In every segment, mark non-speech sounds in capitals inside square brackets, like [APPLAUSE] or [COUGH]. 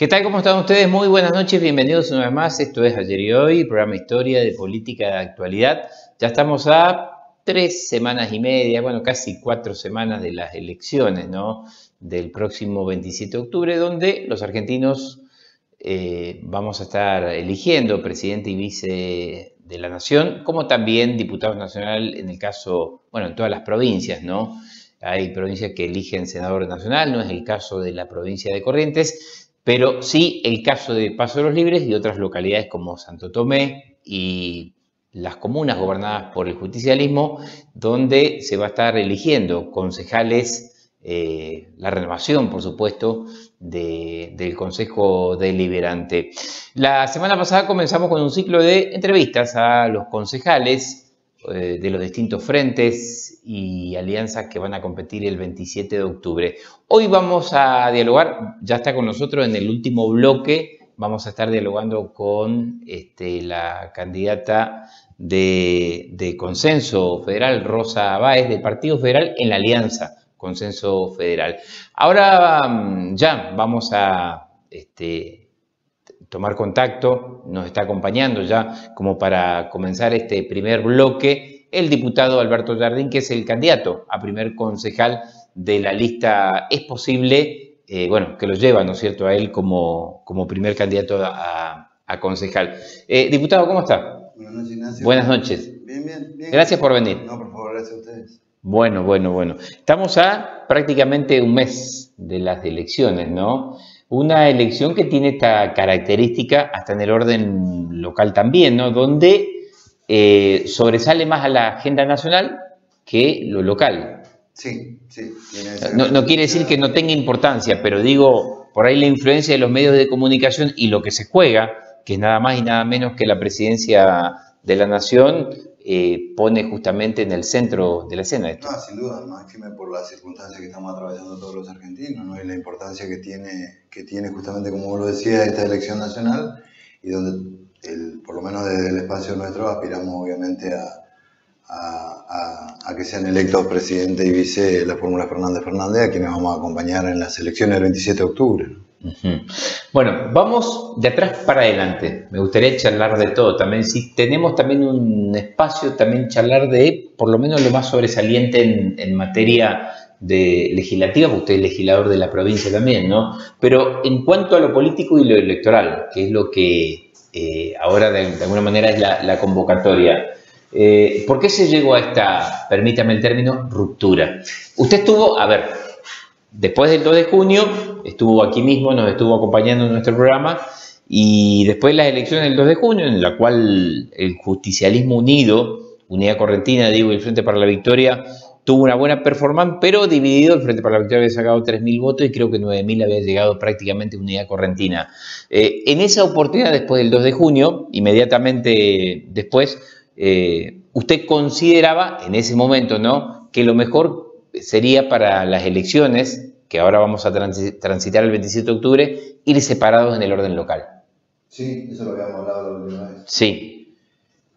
¿Qué tal? ¿Cómo están ustedes? Muy buenas noches, bienvenidos una vez más. Esto es Ayer y Hoy, programa Historia de Política de Actualidad. Ya estamos a tres semanas y media, bueno, casi cuatro semanas de las elecciones, ¿no? Del próximo 27 de octubre, donde los argentinos eh, vamos a estar eligiendo presidente y vice de la nación, como también diputado nacional en el caso, bueno, en todas las provincias, ¿no? Hay provincias que eligen senador nacional, no es el caso de la provincia de Corrientes, pero sí el caso de Paso de los Libres y otras localidades como Santo Tomé y las comunas gobernadas por el justicialismo, donde se va a estar eligiendo concejales, eh, la renovación, por supuesto, del Consejo Deliberante. La semana pasada comenzamos con un ciclo de entrevistas a los concejales eh, de los distintos frentes y alianzas que van a competir el 27 de octubre. Hoy vamos a dialogar, ya está con nosotros en el último bloque, vamos a estar dialogando con este, la candidata de, Consenso Federal, Rosa Báez, del Partido Federal en la Alianza Consenso Federal. Ahora mm, ya vamos a este, tomar contacto, nos está acompañando ya como para comenzar este primer bloque el diputado Alberto Jardín, que es el candidato a primer concejal de la lista Es Posible, eh, bueno, que lo lleva, ¿no es cierto?, a él como, como primer candidato a, concejal. Eh, diputado, ¿cómo está? Buenas noches, Ignacio. Buenas noches. Bien, bien, bien. Gracias por venir. No, por favor, gracias a ustedes. Bueno, bueno, bueno. Estamos a prácticamente un mes de las elecciones, ¿no? Una elección que tiene esta característica, hasta en el orden local también, ¿no? donde eh, sobresale más a la agenda nacional que lo local. Sí, sí. No, quiere decir que no tenga importancia, pero digo, por ahí la influencia de los medios de comunicación y lo que se juega, que es nada más y nada menos que la presidencia de la nación, eh, pone justamente en el centro de la escena. Esto. No, sin duda, máxime por las circunstancias que estamos atravesando todos los argentinos, ¿no? y la importancia que tiene, que tiene justamente, como lo decía, esta elección nacional, y donde, el, por lo menos desde el espacio nuestro, aspiramos obviamente a, a, a, que sean electos presidente y vice la Fórmula Fernández Fernández, a quienes vamos a acompañar en las elecciones del 27 de octubre. Bueno, vamos de atrás para adelante. Me gustaría charlar de todo también. Si tenemos también un espacio, también charlar de por lo menos lo más sobresaliente en, materia de legislativa, porque usted es legislador de la provincia también, ¿no? Pero en cuanto a lo político y lo electoral, que es lo que eh, ahora de, alguna manera es la, convocatoria. Eh, ¿Por qué se llegó a esta, permítame el término, ruptura? Usted estuvo, a ver, Después del 2 de junio estuvo aquí mismo, nos estuvo acompañando en nuestro programa y después las elecciones del 2 de junio, en la cual el justicialismo unido, Unidad Correntina, digo, el Frente para la Victoria, tuvo una buena performance, pero dividido, el Frente para la Victoria había sacado 3.000 votos y creo que 9.000 había llegado prácticamente Unidad Correntina. Eh, en esa oportunidad, después del 2 de junio, inmediatamente después, eh, usted consideraba en ese momento, ¿no?, que lo mejor sería para las elecciones, que ahora vamos a transitar el 27 de octubre, ir separados en el orden local. Sí, eso lo habíamos hablado la última vez. Sí.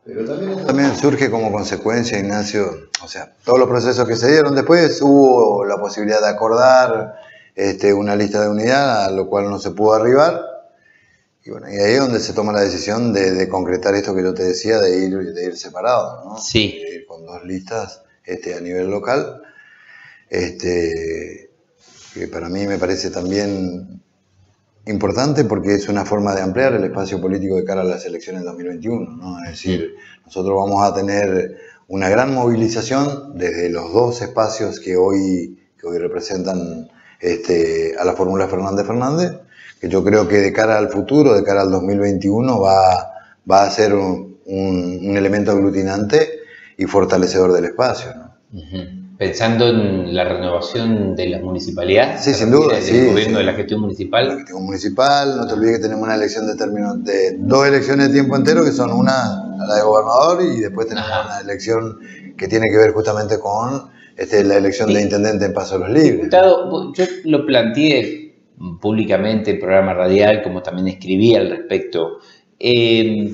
Pero también, también surge como consecuencia, Ignacio, o sea, todos los procesos que se dieron después, hubo la posibilidad de acordar este, una lista de unidad, a lo cual no se pudo arribar. Y bueno, y ahí es donde se toma la decisión de, concretar esto que yo te decía, de ir, de ir separados, ¿no? Sí. De ir con dos listas este, a nivel local este, que para mí me parece también importante porque es una forma de ampliar el espacio político de cara a las elecciones del 2021. ¿no? Es decir, nosotros vamos a tener una gran movilización desde los dos espacios que hoy, que hoy representan este, a la Fórmula Fernández Fernández, que yo creo que de cara al futuro, de cara al 2021, va, va a ser un, elemento aglutinante y fortalecedor del espacio. ¿no? Pensando en la renovación de las municipalidades. Sí, sin duda. Del gobierno de la gestión municipal. La gestión municipal, no te olvides que tenemos una elección de término de dos elecciones de tiempo entero, que son una, la de gobernador, y después tenemos una elección que tiene que ver justamente con este, la elección de intendente en Paso de los Libres. Diputado, yo lo planteé públicamente en programa radial, como también escribí al respecto. Eh,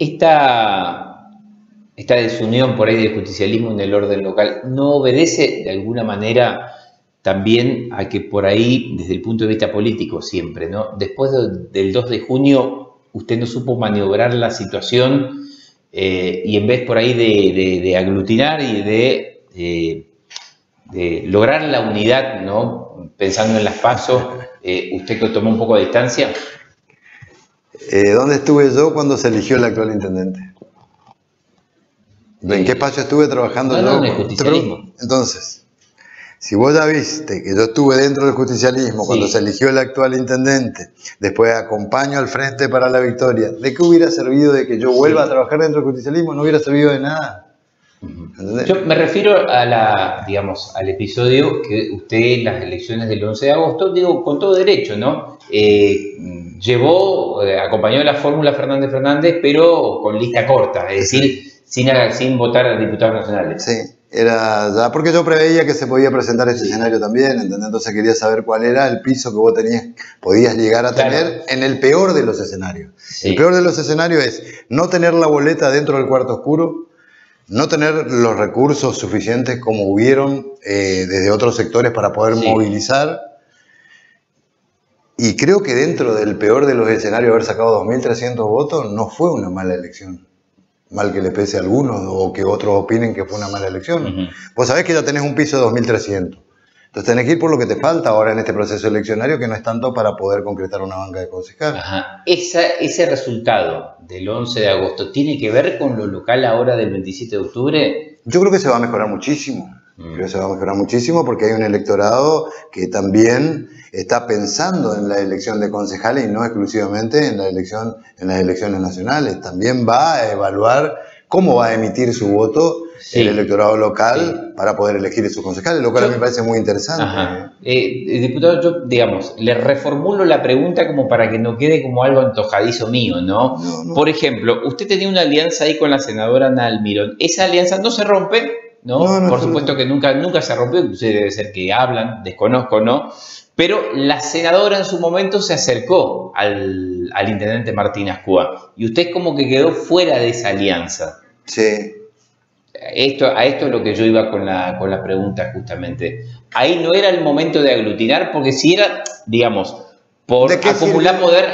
esta esta desunión por ahí del justicialismo en el orden local, ¿no obedece de alguna manera también a que por ahí, desde el punto de vista político siempre, ¿no? Después del 2 de junio, usted no supo maniobrar la situación eh, y en vez por ahí de, aglutinar y de, de, lograr la unidad, ¿no? Pensando en las pasos, eh, usted que tomó un poco de distancia. Eh, ¿Dónde estuve yo cuando se eligió el actual intendente? ¿En qué espacio estuve trabajando yo? en el justicialismo. Entonces, si vos ya viste que yo estuve dentro del justicialismo cuando se eligió el actual intendente, después acompaño al Frente para la Victoria, ¿de qué hubiera servido de que yo vuelva a trabajar dentro del justicialismo? No hubiera servido de nada. Yo me refiero a la, digamos, al episodio que usted en las elecciones del 11 de agosto, digo, con todo derecho, ¿no? Eh, llevó, eh, acompañó la fórmula Fernández Fernández, pero con lista corta, es decir, sin, sin votar a diputados nacionales. Sí, era ya, porque yo preveía que se podía presentar ese escenario también, ¿entendés? Entonces quería saber cuál era el piso que vos tenías, podías llegar a tener en el peor de los escenarios. El peor de los escenarios es no tener la boleta dentro del cuarto oscuro, no tener los recursos suficientes como hubieron eh, desde otros sectores para poder movilizar. Y creo que dentro del peor de los escenarios, haber sacado 2.300 votos no fue una mala elección mal que le pese a algunos o que otros opinen que fue una mala elección. Vos sabés que ya tenés un piso de 2.300. Entonces tenés que ir por lo que te falta ahora en este proceso eleccionario, que no es tanto para poder concretar una banca de concejal. Ajá. ese resultado del 11 de agosto tiene que ver con lo local ahora del 27 de octubre. Yo creo que se va a mejorar muchísimo. Mm. Creo que se va a mejorar muchísimo porque hay un electorado que también está pensando en la elección de concejales y no exclusivamente en la elección en las elecciones nacionales. También va a evaluar cómo va a emitir su voto el electorado local para poder elegir sus concejales, lo cual a mí me parece muy interesante. Eh, eh, diputado, yo, digamos, le reformulo la pregunta como para que no quede como algo antojadizo mío, ¿no? Por ejemplo, usted tenía una alianza ahí con la senadora Ana Almirón. ¿Esa alianza no se rompe? ¿No? Por supuesto que nunca, nunca se rompió, debe ser que hablan, desconozco, ¿no? Pero la senadora en su momento se acercó al, intendente Martín Ascúa y usted como que quedó fuera de esa alianza. Sí. Esto, a esto es lo que yo iba con la, con la pregunta justamente. Ahí no era el momento de aglutinar, porque si era, digamos, por acumular poder,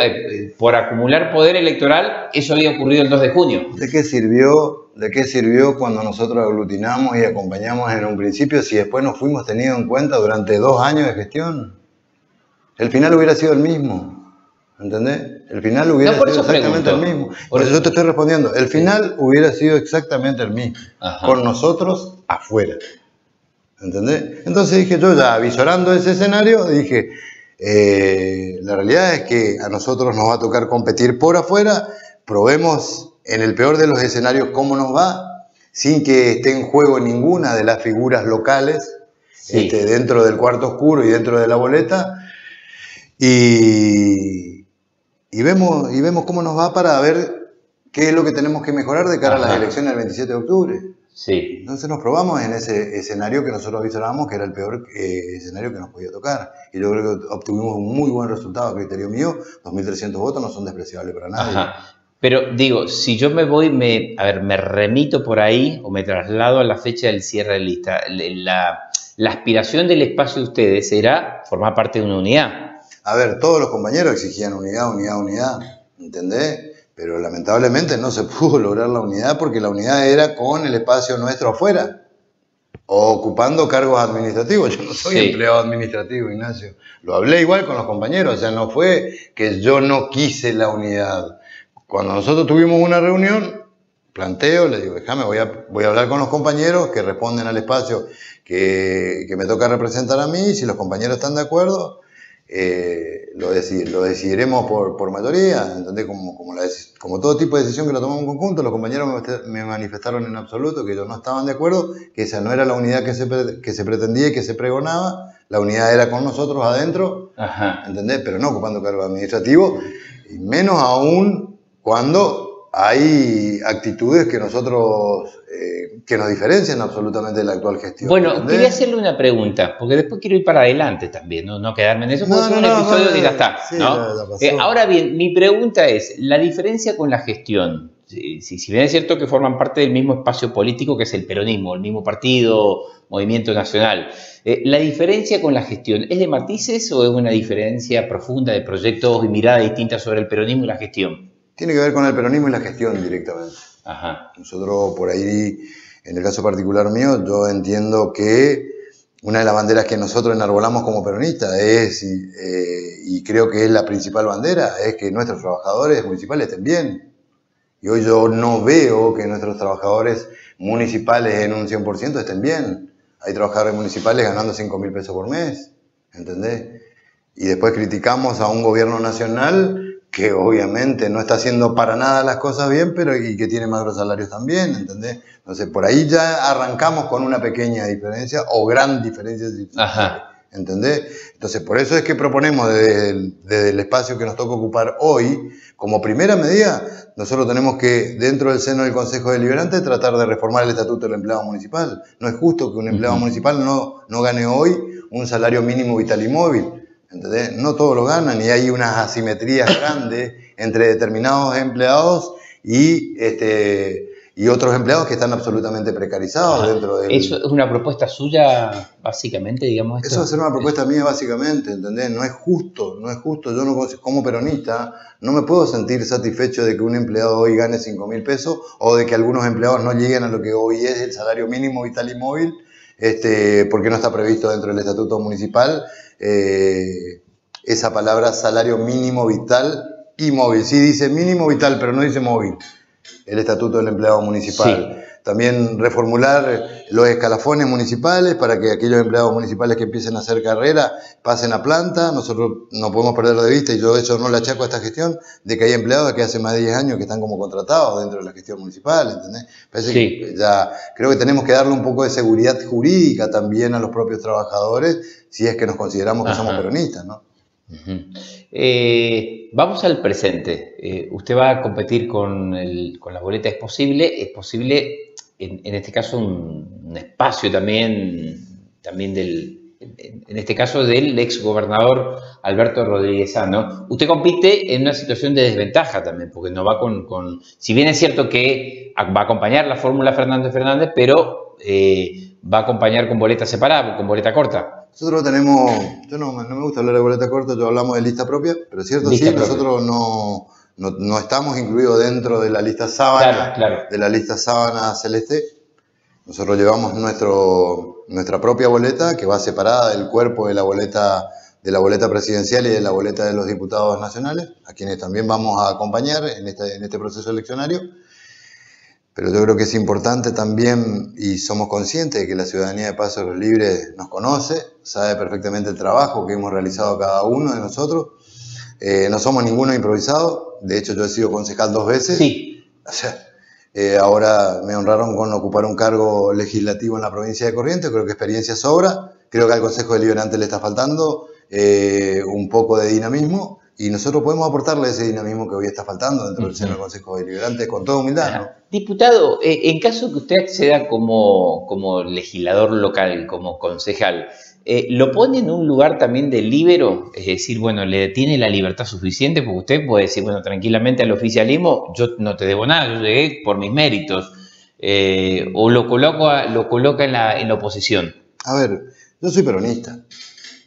eh, por acumular poder electoral, eso había ocurrido el 2 de junio. ¿De qué sirvió ¿De qué sirvió cuando nosotros aglutinamos y acompañamos en un principio si después nos fuimos tenido en cuenta durante dos años de gestión? El final hubiera sido el mismo. ¿Entendés? El final hubiera sido exactamente el mismo. Por, eso yo te estoy respondiendo. El final hubiera sido exactamente el mismo. Con nosotros afuera. ¿Entendés? Entonces dije yo ya, avisorando ese escenario, dije, eh, la realidad es que a nosotros nos va a tocar competir por afuera, probemos en el peor de los escenarios cómo nos va, sin que esté en juego ninguna de las figuras locales este, dentro del cuarto oscuro y dentro de la boleta. Y, vemos, y vemos cómo nos va para ver qué es lo que tenemos que mejorar de cara a las elecciones del 27 de octubre. Sí. Entonces nos probamos en ese escenario que nosotros avisábamos que era el peor eh, escenario que nos podía tocar. Y yo creo que obtuvimos un muy buen resultado a criterio mío. 2.300 votos no son despreciables para nadie. Pero digo, si yo me voy, me, a ver, me remito por ahí o me traslado a la fecha del cierre de lista, la, aspiración del espacio de ustedes era formar parte de una unidad. A ver, todos los compañeros exigían unidad, unidad, unidad, ¿entendés? Pero lamentablemente no se [LAUGHS] pudo lograr la unidad porque la unidad era con el espacio nuestro afuera o ocupando cargos administrativos. Yo no soy empleado administrativo, Ignacio. Lo hablé igual con los compañeros, o sea, no fue que yo no quise la unidad. Cuando nosotros tuvimos una reunión, planteo, le digo, déjame, voy a, voy a hablar con los compañeros que responden al espacio que, me toca representar a mí, si los compañeros están de acuerdo, eh, lo, lo, decidiremos por, mayoría, ¿entendés? Como, como, como, todo tipo de decisión que lo tomamos en conjunto, los compañeros me, manifestaron en absoluto que ellos no estaban de acuerdo, que esa no era la unidad que se, que se pretendía y que se pregonaba, la unidad era con nosotros adentro, ¿entendés? Pero no ocupando cargo administrativo, y menos aún cuando hay actitudes que nosotros, eh, que nos diferencian absolutamente de la actual gestión. Bueno, quería hacerle una pregunta, porque después quiero ir para adelante también, no, no quedarme en eso, porque es un episodio y ya está. Eh, ahora bien, mi pregunta es, la diferencia con la gestión, si, si, bien es cierto que forman parte del mismo espacio político que es el peronismo, el mismo partido, movimiento nacional, eh, ¿la diferencia con la gestión es de matices o es una diferencia profunda de proyectos y miradas distintas sobre el peronismo y la gestión? Tiene que ver con el peronismo y la gestión directamente. Ajá. Nosotros por ahí, en el caso particular mío, yo entiendo que una de las banderas que nosotros enarbolamos como peronistas es, eh, y creo que es la principal bandera, es que nuestros trabajadores municipales estén bien. Y hoy yo no veo que nuestros trabajadores municipales en un 100% estén bien. Hay trabajadores municipales ganando 5 mil pesos por mes, ¿entendés? Y después criticamos a un gobierno nacional que obviamente no está haciendo para nada las cosas bien, pero y que tiene más salarios también, ¿entendés? Entonces, por ahí ya arrancamos con una pequeña diferencia o gran diferencia. Ajá. ¿Entendés? Entonces, por eso es que proponemos desde el, espacio que nos toca ocupar hoy, como primera medida, nosotros tenemos que, dentro del seno del Consejo Deliberante, tratar de reformar el Estatuto del Empleado Municipal. No es justo que un empleado municipal no, no gane hoy un salario mínimo vital y móvil. No todos lo ganan y hay unas asimetrías grandes entre determinados empleados y, este, y otros empleados que están absolutamente precarizados dentro de... ¿Eso es una propuesta suya, básicamente, digamos? Eso va a ser una propuesta mía, básicamente, ¿entendés? No es justo, no es justo. Yo no, como peronista no me puedo sentir satisfecho de que un empleado hoy gane 5 mil pesos o de que algunos empleados no lleguen a lo que hoy es el salario mínimo vital y móvil este, porque no está previsto dentro del estatuto municipal eh, esa palabra salario mínimo vital y móvil. Sí dice mínimo vital, pero no dice móvil, el estatuto del empleado municipal. También reformular los escalafones municipales para que aquellos empleados municipales que empiecen a hacer carrera pasen a planta. Nosotros no podemos perder de vista, y yo eso no le achaco a esta gestión, de que hay empleados que hace más de 10 años que están como contratados dentro de la gestión municipal, ¿entendés? Parece que ya creo que tenemos que darle un poco de seguridad jurídica también a los propios trabajadores si es que nos consideramos que somos peronistas, ¿no? Eh, vamos al presente. Eh, usted va a competir con, con la boleta Es Posible. Es posible en, este caso un, espacio también, también del, en, este caso del ex gobernador Alberto Rodríguez Sano. Usted compite en una situación de desventaja también, porque no va con, si bien es cierto que va a acompañar la fórmula Fernández Fernández, pero eh, va a acompañar con boleta separada, con boleta corta. Nosotros tenemos, yo no, no, me gusta hablar de boleta corta, yo hablamos de lista propia, pero es cierto, sí, nosotros no no, estamos incluidos dentro de la lista sábana, de la lista sábana celeste. Nosotros llevamos nuestro, nuestra propia boleta que va separada del cuerpo de la boleta de la boleta presidencial y de la boleta de los diputados nacionales, a quienes también vamos a acompañar en este, en este proceso eleccionario. Pero yo creo que es importante también, y somos conscientes de que la ciudadanía de Pasos Libres nos conoce, sabe perfectamente el trabajo que hemos realizado cada uno de nosotros. Eh, no somos ninguno improvisado, de hecho, yo he sido concejal dos veces. Sí. [LAUGHS] O sea, eh, ahora me honraron con ocupar un cargo legislativo en la provincia de Corrientes. Creo que experiencia sobra. Creo que al Consejo Deliberante le está faltando eh, un poco de dinamismo y nosotros podemos aportarle ese dinamismo que hoy está faltando dentro del seno del Consejo Deliberante con toda humildad. Diputado, en caso que usted acceda como, como legislador local, como concejal, eh, ¿Lo pone en un lugar también de libero? Es decir, bueno, le tiene la libertad suficiente porque usted puede decir, bueno, tranquilamente al oficialismo, yo no te debo nada, yo llegué por mis méritos. Eh, o lo, coloco, lo coloca en la, en la oposición. A ver, yo soy peronista.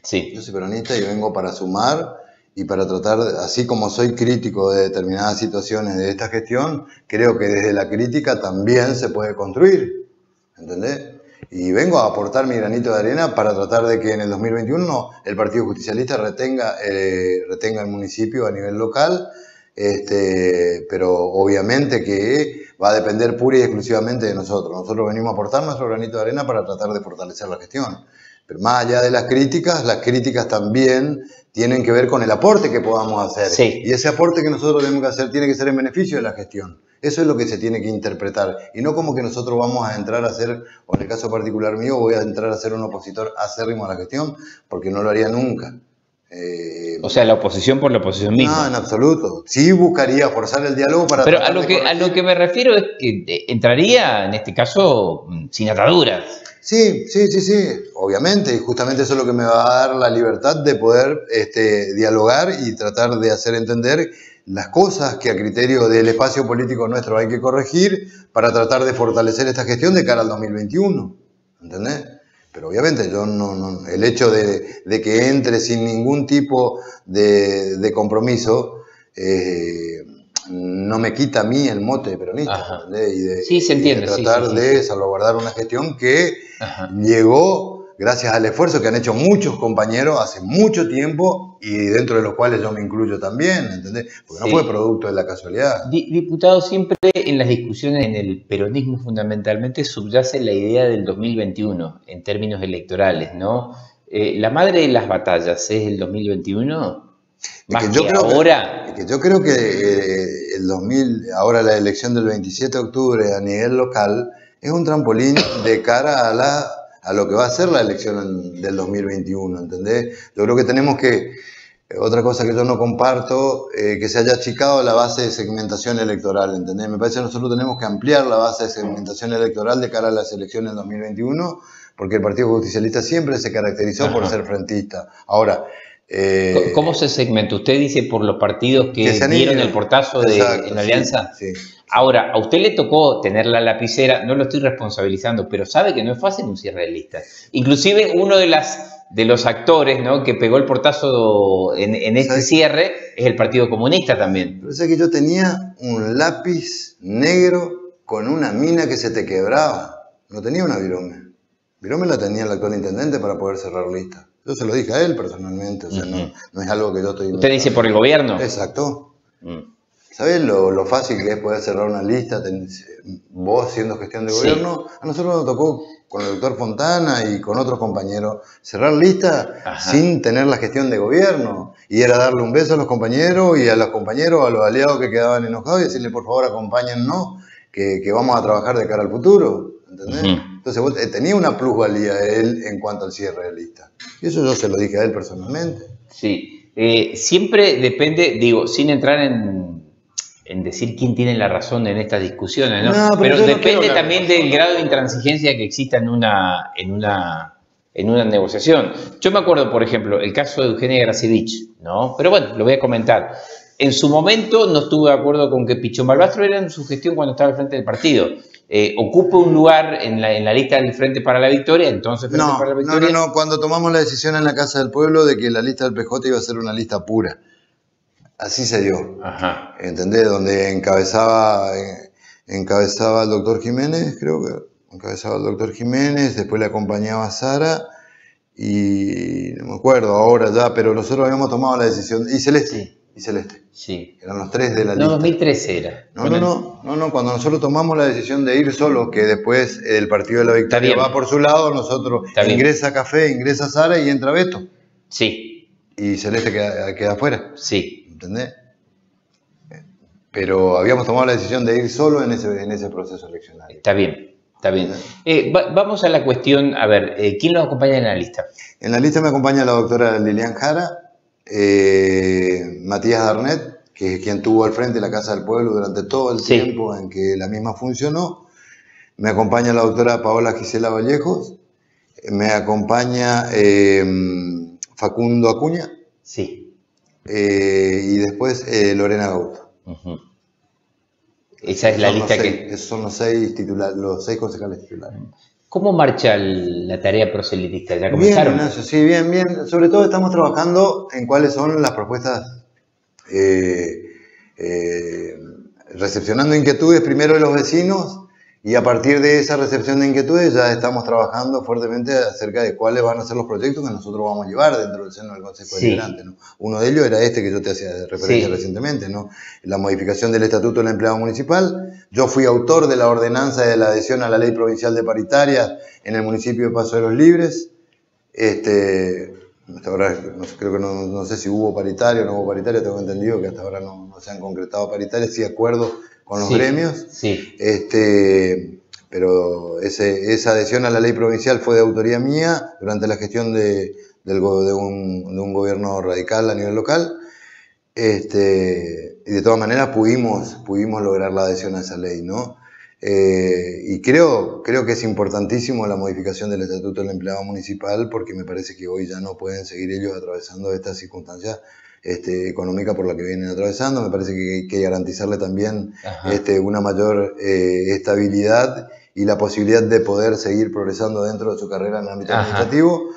Sí. Yo soy peronista y vengo para sumar y para tratar, así como soy crítico de determinadas situaciones de esta gestión, creo que desde la crítica también se puede construir. ¿Entendés? Y vengo a aportar mi granito de arena para tratar de que en el 2021 el Partido Justicialista retenga, eh, retenga el municipio a nivel local, este, pero obviamente que va a depender pura y exclusivamente de nosotros. Nosotros venimos a aportar nuestro granito de arena para tratar de fortalecer la gestión. Pero más allá de las críticas, las críticas también tienen que ver con el aporte que podamos hacer. Y ese aporte que nosotros tenemos que hacer tiene que ser en beneficio de la gestión. Eso es lo que se tiene que interpretar. Y no como que nosotros vamos a entrar a ser, o en el caso particular mío, voy a entrar a ser un opositor acérrimo a la gestión, porque no lo haría nunca. Eh, o sea, la oposición por la oposición misma. No, en absoluto. Sí buscaría forzar el diálogo para... Pero a lo, que, a lo que me refiero es que eh, entraría, en este caso, mm, sin ataduras. Sí, sí, sí, sí, obviamente, y justamente eso es lo que me va a dar la libertad de poder este, dialogar y tratar de hacer entender las cosas que a criterio del espacio político nuestro hay que corregir para tratar de fortalecer esta gestión de cara al 2021. ¿Entendés? Pero obviamente yo no, el hecho de, que entre sin ningún tipo de, compromiso eh, no me quita a mí el mote de peronista. Y de, sí, se entiende. tratar de salvaguardar una gestión que llegó gracias al esfuerzo que han hecho muchos compañeros hace mucho tiempo y dentro de los cuales yo me incluyo también, ¿entendés? Porque no fue producto de la casualidad. Diputado, siempre en las discusiones en el peronismo fundamentalmente subyace la idea del 2021 en términos electorales, ¿no? Eh, la madre de las batallas es el 2021. Más que, yo creo ahora. Que, yo creo que eh, el 2000, ahora la elección del 27 de octubre a nivel local es un trampolín de cara a la a lo que va a ser la elección del 2021, ¿entendés? Yo creo que tenemos que, otra cosa que yo no comparto, eh, que se haya achicado la base de segmentación electoral, ¿entendés? Me parece que nosotros tenemos que ampliar la base de segmentación electoral de cara a las elecciones del 2021, porque el Partido Justicialista siempre se caracterizó por ser frentista. Ahora, eh, ¿Cómo se segmenta? Usted dice por los partidos que, dieron el portazo de, en la alianza. Sí, Ahora, a usted le tocó tener la lapicera, no lo estoy responsabilizando, pero sabe que no es fácil un cierre de lista. Inclusive uno de, las, de los actores ¿no? que pegó el portazo en, este cierre es el Partido Comunista también. Pero que yo tenía un lápiz negro con una mina que se te quebraba. No tenía una virome. Virome la tenía el actual intendente para poder cerrar lista. Yo se lo dije a él personalmente, o sea, no, es algo que yo estoy... ¿Usted dice por el gobierno? Exacto. Mm. ¿Sabes lo, fácil que es poder cerrar una lista? Vos haciendo gestión de gobierno. A nosotros nos tocó con el doctor Fontana y con otros compañeros cerrar lista sin tener la gestión de gobierno. Y era darle un beso a los compañeros y a los compañeros, a los aliados que quedaban enojados y decirle, por favor, acompáñennos, que, que vamos a trabajar de cara al futuro. ¿Entendés? Entonces vos, eh, tenía una plusvalía él en cuanto al cierre de lista. Y eso yo se lo dije a él personalmente. Sí. Eh, siempre depende, digo, sin entrar en en decir quién tiene la razón en estas discusiones, ¿no? pero, depende también del grado de intransigencia que exista en una, en una, en una negociación. Yo me acuerdo, por ejemplo, el caso de Eugenia Gracevich, ¿no? Pero bueno, lo voy a comentar. En su momento no estuve de acuerdo con que Pichón Balbastro era en su gestión cuando estaba al frente del partido. Eh, ocupa un lugar en la, en la, lista del Frente para la Victoria, entonces Frente para la Victoria. No, no, no, cuando tomamos la decisión en la Casa del Pueblo de que la lista del PJ iba a ser una lista pura. Así se dio. Ajá. ¿Entendés? Donde encabezaba, encabezaba el doctor Jiménez, creo que encabezaba el doctor Jiménez, después le acompañaba Sara y no me acuerdo ahora ya, pero nosotros habíamos tomado la decisión. Y Celeste. Y Celeste. Sí. Eran los tres de la lista. No, 2013 era. No, no, no, no, no, cuando nosotros tomamos la decisión de ir solo, que después el partido de la victoria va por su lado, nosotros ingresa Café, ingresa Sara y entra Beto. Sí. Y Celeste queda, queda afuera. Sí. ¿Entendés? Pero habíamos tomado la decisión de ir solo en ese, en ese proceso eleccionario. Está bien, está bien. Eh, vamos a la cuestión, a ver, eh, ¿quién nos acompaña en la lista? En la lista me acompaña la doctora Lilian Jara, eh, Matías Darnet, que es quien tuvo al frente la Casa del Pueblo durante todo el tiempo en que la misma funcionó. Me acompaña la doctora Paola Gisela Vallejos. Me acompaña Facundo Acuña. Sí. Eh, y después eh, Lorena Gauto. Esa es la lista que... Esos son los seis, los seis concejales titulares. ¿Cómo marcha la tarea proselitista? ¿Ya comenzaron? Bien, sí, bien, bien. Sobre todo estamos trabajando en cuáles son las propuestas, eh, recepcionando inquietudes primero de los vecinos y a partir de esa recepción de inquietudes ya estamos trabajando fuertemente acerca de cuáles van a ser los proyectos que nosotros vamos a llevar dentro del seno del Consejo Deliberante. Uno de ellos era este que yo te hacía referencia recientemente, ¿no? la modificación del Estatuto del Empleado Municipal. Yo fui autor de la ordenanza de la adhesión a la Ley Provincial de Paritarias en el municipio de Paso de los Libres. Este, hasta ahora creo que no, sé si hubo paritario o no hubo paritario, tengo entendido que hasta ahora no, no se han concretado paritarias, sí acuerdo con los gremios. Sí. Este, pero esa adhesión a la ley provincial fue de autoría mía durante la gestión de, del, de, un, de un gobierno radical a nivel local. Este, y de todas maneras pudimos, pudimos lograr la adhesión a esa ley, ¿no? Eh, y creo, creo que es importantísimo la modificación del Estatuto del Empleado Municipal porque me parece que hoy ya no pueden seguir ellos atravesando estas circunstancias este, económicas por las que vienen atravesando. Me parece que hay que garantizarle también este, una mayor eh, estabilidad y la posibilidad de poder seguir progresando dentro de su carrera en el ámbito administrativo.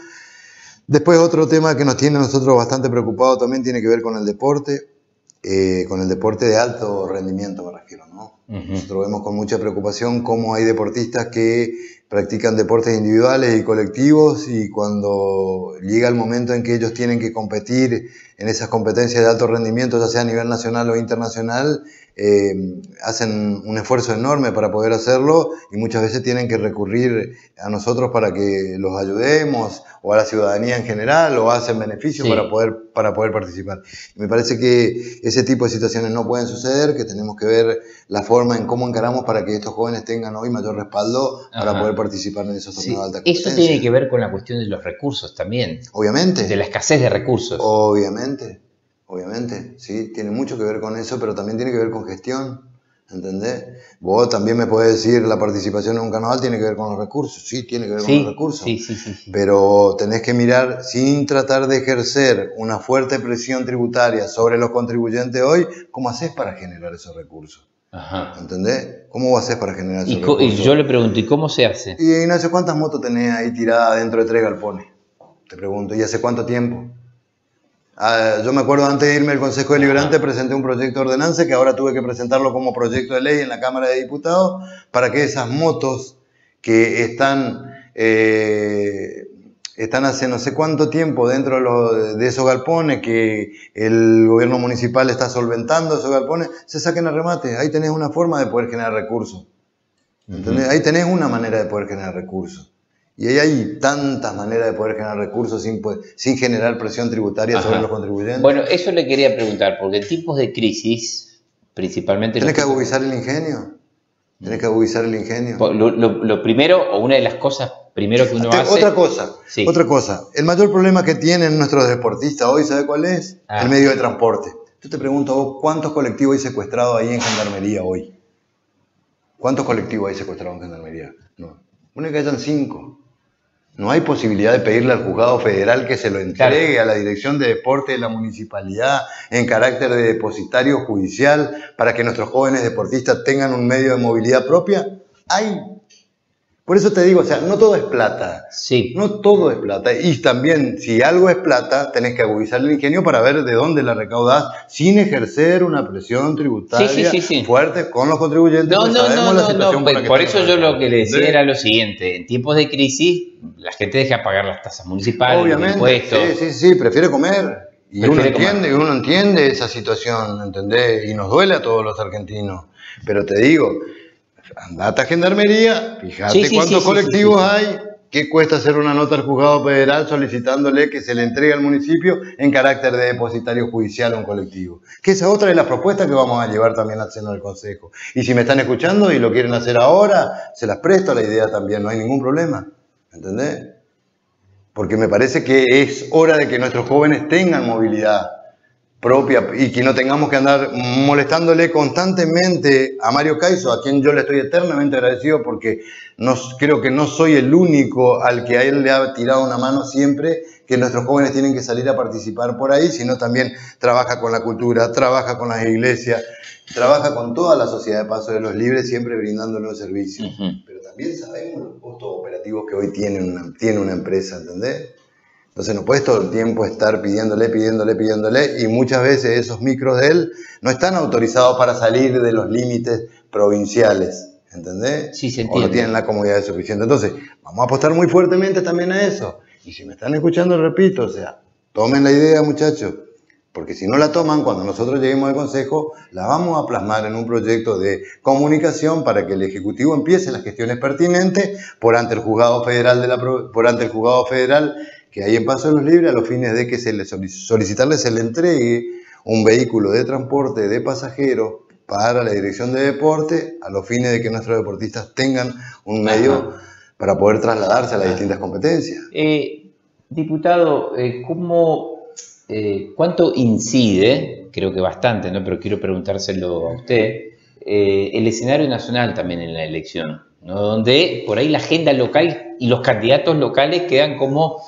Después otro tema que nos tiene a nosotros bastante preocupados también tiene que ver con el deporte. Eh, con el deporte de alto rendimiento, me refiero. ¿no? Nosotros vemos con mucha preocupación cómo hay deportistas que practican deportes individuales y colectivos y cuando llega el momento en que ellos tienen que competir en esas competencias de alto rendimiento, ya sea a nivel nacional o internacional, eh, hacen un esfuerzo enorme para poder hacerlo y muchas veces tienen que recurrir a nosotros para que los ayudemos o a la ciudadanía en general o hacen beneficios para, poder, para poder participar. me parece que ese tipo de situaciones no pueden suceder, que tenemos que ver la forma en cómo encaramos para que estos jóvenes tengan hoy mayor respaldo para poder participar en esos torneos de alta competencia. Eso tiene que ver con la cuestión de los recursos también. Obviamente. De la escasez de recursos. Obviamente obviamente, sí, tiene mucho que ver con eso, pero también tiene que ver con gestión, ¿entendés? Vos también me podés decir, la participación en un carnaval tiene que ver con los recursos, sí, tiene que ver con los recursos, sí, sí, sí, pero tenés que mirar, sin tratar de ejercer una fuerte presión tributaria sobre los contribuyentes hoy, ¿cómo haces para generar esos recursos? Ajá. ¿Entendés? ¿Cómo haces para generar esos recursos? Y yo le pregunto, ¿y cómo se hace? Y Ignacio, ¿cuántas motos tenés ahí tiradas dentro de tres galpones? Te pregunto, ¿y hace cuánto tiempo? Ah, yo me acuerdo antes de irme al Consejo Deliberante, presenté un proyecto de ordenanza que ahora tuve que presentarlo como proyecto de ley en la Cámara de Diputados para que esas motos que están, eh, están hace no sé cuánto tiempo dentro de, esos galpones, que el gobierno municipal está solventando esos galpones, se saquen a remate. Ahí tenés una forma de poder generar recursos. Ahí tenés una manera de poder generar recursos. Y ahí hay tantas maneras de poder generar recursos sin, pues, sin generar presión tributaria sobre los contribuyentes. Bueno, eso le quería preguntar, porque en tiempos de crisis, principalmente... ¿Tienes que agudizar el ingenio? Tienes que agudizar el ingenio. Lo, primero, o una de las cosas primero que uno hace... Otra cosa, otra cosa. El mayor problema que tienen nuestros deportistas hoy, ¿sabe cuál es? Ah. El medio de transporte. Yo te pregunto vos, ¿cuántos colectivos hay secuestrados ahí en Gendarmería hoy? ¿Cuántos colectivos hay secuestrados en Gendarmería? No. Bueno, que hayan cinco. No hay posibilidad de pedirle al juzgado federal que se lo entregue a la Dirección de Deporte de la Municipalidad en carácter de depositario judicial para que nuestros jóvenes deportistas tengan un medio de movilidad propia. Hay por eso te digo, o sea, no todo es plata. Sí. No todo es plata. Y también, si algo es plata, tenés que agudizar el ingenio para ver de dónde la recaudás sin ejercer una presión tributaria fuerte con los contribuyentes. No, no, no, no, no. Por, eso yo lo que le decía era lo siguiente. En tiempos de crisis, la gente deja pagar las tasas municipales, Obviamente, impuestos. Sí, sí, sí, prefiere comer. Y uno entiende, uno entiende esa situación, ¿entendés? Y nos duele a todos los argentinos. Pero te digo, andate a Gendarmería, fíjate cuántos colectivos hay, qué cuesta hacer una nota al juzgado federal solicitándole que se le entregue al municipio en carácter de depositario judicial a un colectivo. Que esa otra de las propuestas que vamos a llevar también al seno del Consejo. Y si me están escuchando y lo quieren hacer ahora, se las presto la idea también, no hay ningún problema. ¿Entendés? Porque me parece que es hora de que nuestros jóvenes tengan movilidad propia y que no tengamos que andar molestándole constantemente a Mario Caizo, a quien yo le estoy eternamente agradecido porque no, creo que no soy el único al que a él le ha tirado una mano siempre, que nuestros jóvenes tienen que salir a participar por ahí, sino también trabaja con la cultura, trabaja con las iglesias, trabaja con toda la sociedad de Paso de los Libres, siempre brindándole un servicio. Pero también sabemos los costos operativos que hoy tiene una, tiene una empresa, ¿entendés? Entonces no puedes todo el tiempo estar pidiéndole, pidiéndole, pidiéndole y muchas veces esos micros de él no están autorizados para salir de los límites provinciales. ¿Entendés? Sí, se entiende. O no tienen la comodidad suficiente. Entonces, vamos a apostar muy fuertemente también a eso. Y si me están escuchando, repito, o sea, tomen la idea, muchachos. Porque si no la toman, cuando nosotros lleguemos al Consejo, la vamos a plasmar en un proyecto de comunicación para que el Ejecutivo empiece las gestiones pertinentes por ante el Juzgado Federal, de la, por ante el juzgado federal que hay en Paso de los Libres a los fines de que se le solicitarle se le entregue un vehículo de transporte de pasajeros para la dirección de deporte a los fines de que nuestros deportistas tengan un medio para poder trasladarse a las distintas competencias. Eh, Diputado, eh, ¿cómo, eh, ¿cuánto incide, creo que bastante, ¿no? pero quiero preguntárselo a usted, el escenario nacional también en la elección? ¿no? Donde por ahí la agenda local y los candidatos locales quedan como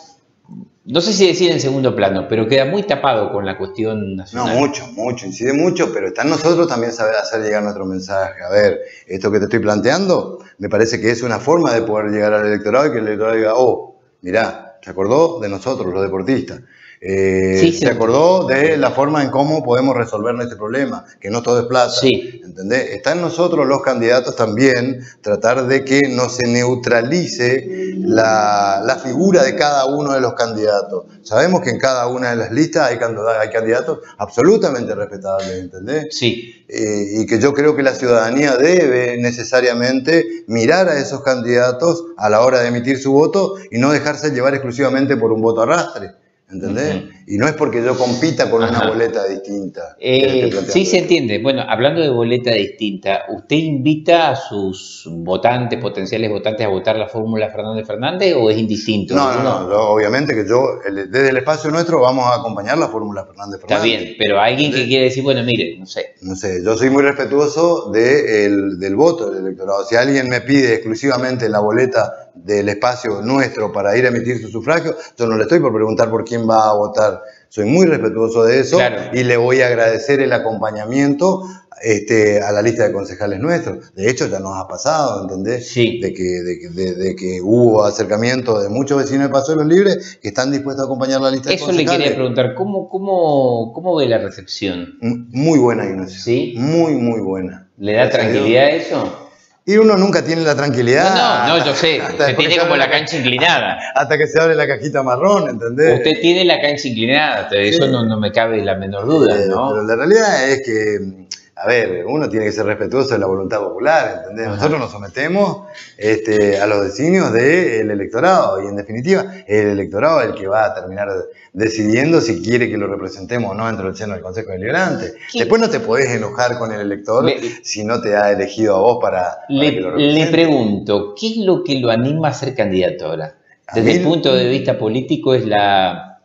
no sé si decir en segundo plano, pero queda muy tapado con la cuestión nacional. No, mucho, mucho, incide mucho, pero está en nosotros también saber hacer llegar nuestro mensaje. A ver, esto que te estoy planteando, me parece que es una forma de poder llegar al electorado y que el electorado diga, oh, mirá, se acordó de nosotros, los deportistas. Eh, se acordó de la forma en cómo podemos resolver este problema, que no todo es plata. Sí. ¿entendés? Está en nosotros los candidatos también tratar de que no se neutralice la, la, figura de cada uno de los candidatos. Sabemos que en cada una de las listas hay, hay candidatos absolutamente respetables, ¿entendés? Sí. Eh, y que yo creo que la ciudadanía debe necesariamente mirar a esos candidatos a la hora de emitir su voto y no dejarse llevar exclusivamente por un voto arrastre. ¿Entendés? Y no es porque yo compita con una boleta distinta. Eh, sí, se entiende. Bueno, hablando de boleta distinta, ¿usted invita a sus votantes, potenciales votantes, a votar la fórmula Fernández Fernández o es indistinto? No, no, no. obviamente que yo, desde el espacio nuestro, vamos a acompañar la fórmula Fernández Fernández. Está bien, pero alguien que quiere decir, bueno, mire, no sé. No sé, yo soy muy respetuoso del voto del electorado. Si alguien me pide exclusivamente la boleta del espacio nuestro para ir a emitir su sufragio, yo no le estoy por preguntar por quién va a votar. Soy muy respetuoso de eso y le voy a agradecer el acompañamiento este, a la lista de concejales nuestros. De hecho, ya nos ha pasado, ¿entendés? Sí. De que, de, que hubo acercamiento de muchos vecinos de Paso de los Libres que están dispuestos a acompañar la lista Eso de concejales. Eso le quería preguntar, ¿cómo, cómo, cómo ve la recepción? Muy buena, Ignacio. ¿Sí? Muy, muy buena. ¿Le da tranquilidad eso? Y uno nunca tiene la tranquilidad. No, no, yo sé. [LAUGHS] Usted tiene como la cancha inclinada. [LAUGHS] Hasta que se abre la cajita marrón, ¿entendés? Usted tiene la cancha inclinada, eso no, no, me cabe la menor duda, ¿no? Pero la realidad es que a ver, uno tiene que ser respetuoso de la voluntad popular, ¿entendés? Nosotros nos sometemos este, a los designios del electorado y en definitiva el electorado es el que va a terminar decidiendo si quiere que lo representemos o no dentro del seno del Consejo Deliberante. Después no te podés enojar con el elector si no te ha elegido a vos para, le, que lo Le pregunto, ¿qué es lo que lo anima a ser candidato ahora? Desde el punto de vista político es la...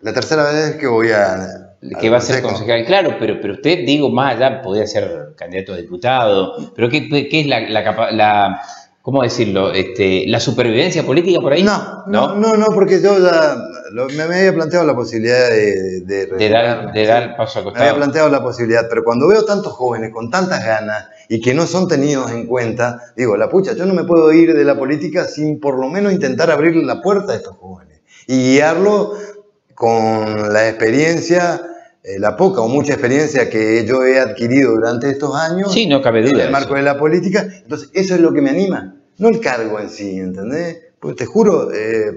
La tercera vez que voy a que va a ser concejal, claro, pero, pero usted, digo, más allá, podría ser candidato a diputado, pero ¿qué, qué es la, la, la, ¿cómo decirlo? Este, ¿La supervivencia política por ahí? No, no, no, no, porque yo ya me, había planteado la posibilidad de... De, de dar, de dar paso a costado. Me había planteado la posibilidad, pero cuando veo tantos jóvenes con tantas ganas y que no son tenidos en cuenta, digo, la pucha, yo no me puedo ir de la política sin por lo menos intentar abrir la puerta a estos jóvenes y guiarlo con la experiencia, eh, la poca o mucha experiencia que yo he adquirido durante estos años. Sí, no cabe duda. En el marco de la política. Entonces, eso es lo que me anima, no el cargo en sí, ¿entendés? Pues te juro, eh,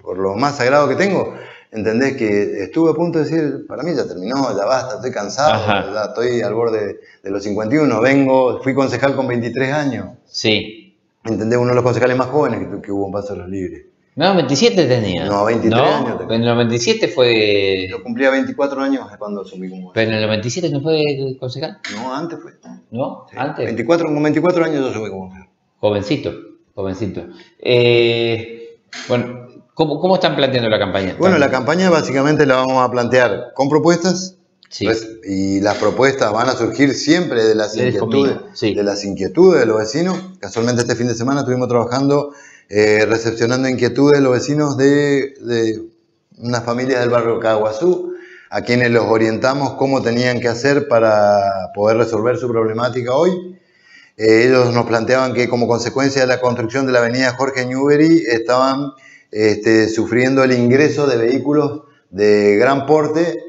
por lo más sagrado que tengo, ¿entendés? Que estuve a punto de decir, para mí ya terminó, ya basta, estoy cansado, ya estoy al borde de los 51, vengo, fui concejal con 23 años. Sí. ¿Entendés? Uno de los concejales más jóvenes que, que hubo en Paso de los Libres. No, 27 tenía. No, 23 años tenía. En el 97 fue. Yo cumplía 24 años cuando asumí como. ¿Pero en el 97 no fue concejal? No, antes fue. ¿No? Antes. 24, con 24 años yo asumí como concejal. Jovencito, jovencito. Eh, bueno, ¿cómo, ¿cómo, están planteando la campaña? Bueno, la campaña básicamente la vamos a plantear con propuestas. Sí. y las propuestas van a surgir siempre de las, inquietudes, de las inquietudes de los vecinos. Casualmente este fin de semana estuvimos trabajando eh, recepcionando inquietudes de los vecinos de, de unas familias del barrio Caguazú, a quienes los orientamos cómo tenían que hacer para poder resolver su problemática hoy. Eh, ellos nos planteaban que como consecuencia de la construcción de la avenida Jorge Newbery estaban este, sufriendo el ingreso de vehículos de gran porte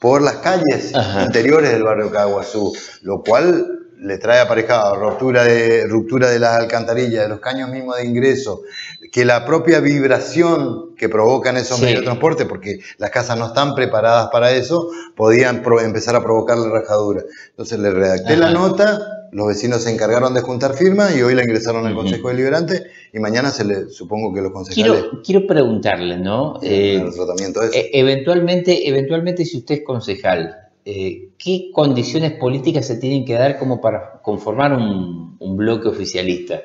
por las calles interiores del barrio Caguazú, lo cual le trae aparejado ruptura de, ruptura de las alcantarillas, de los caños mismos de ingreso, que la propia vibración que provocan esos medios de transporte, porque las casas no están preparadas para eso, podían empezar a provocar la rajadura. Entonces le redacté la nota, los vecinos se encargaron de juntar firmas y hoy la ingresaron al Consejo Deliberante y mañana se le supongo que los concejales... Quiero, quiero preguntarle, ¿no? Eh, el tratamiento de eso. E, eventualmente, eventualmente, si usted es concejal, eh, ¿qué condiciones políticas se tienen que dar como para conformar un, bloque oficialista?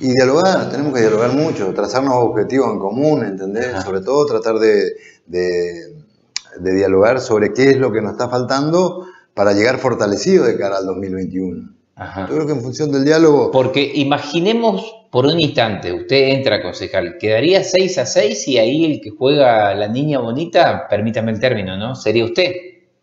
y dialogar, tenemos que dialogar mucho, trazarnos objetivos en común, ¿entendés? Sobre todo tratar de, de, dialogar sobre qué es lo que nos está faltando para llegar fortalecido de cara al 2021. Yo creo que en función del diálogo... Porque imaginemos por un instante, usted entra concejal, quedaría 6 a 6 y ahí el que juega la niña bonita, permítame el término, ¿no? Sería usted.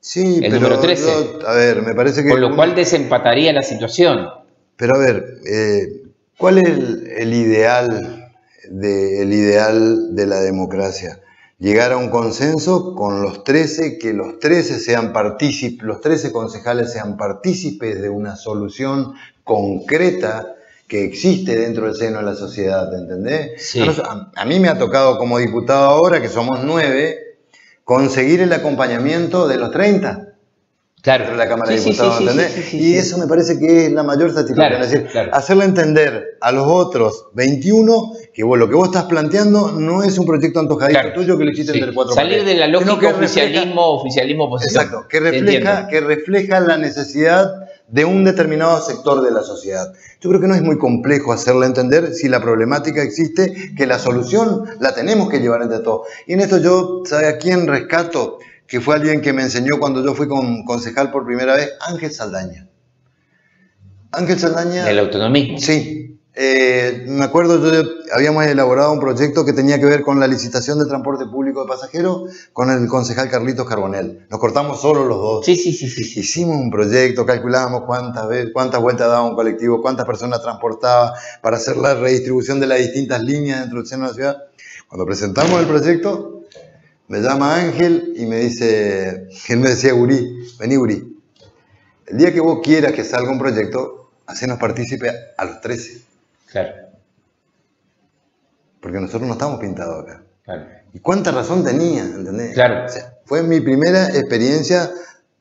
Sí, el número 13. a ver, me parece que... Con lo cual desempataría la situación. Pero a ver, eh, ¿cuál es el, ideal de, el ideal de la democracia? Llegar a un consenso con los 13, que los 13 sean partícipes, los 13 concejales sean partícipes de una solución concreta que existe dentro del seno de la sociedad, ¿entendés? A, mí me ha tocado como diputado ahora, que somos nueve, conseguir el acompañamiento de los 30. Claro. De la Cámara de Diputados, ¿entendés? y eso me parece que es la mayor satisfacción. es decir, hacerle entender a los otros 21 que lo que vos estás planteando no es un proyecto antojadito tuyo que lo hiciste entre cuatro Salir de la lógica oficialismo, oficialismo, oposición. Exacto, que refleja, que refleja la necesidad de un determinado sector de la sociedad. Yo creo que no es muy complejo hacerle entender si la problemática existe, que la solución la tenemos que llevar entre todos. Y en esto yo, ¿sabe a quién rescato? Que fue alguien que me enseñó cuando yo fui con concejal por primera vez, Ángel Saldaña. Ángel Saldaña... ¿El autonomismo? Sí, eh, me acuerdo, yo, habíamos elaborado un proyecto que tenía que ver con la licitación de transporte público de pasajeros con el concejal Carlitos Carbonel. Nos cortamos solo los dos. Sí, sí, sí. sí, Hicimos un proyecto, calculábamos cuántas, veces, cuántas vueltas daba un colectivo, cuántas personas transportaba para hacer la redistribución de las distintas líneas dentro del centro de la ciudad. Cuando presentamos el proyecto, me llama Ángel y me dice, él me decía, Uri, vení Uri, el día que vos quieras que salga un proyecto, hacenos partícipe a los 13. Claro. Porque nosotros no estamos pintados acá. Claro. ¿Y cuánta razón tenía? ¿Entendés? Claro. fue mi primera experiencia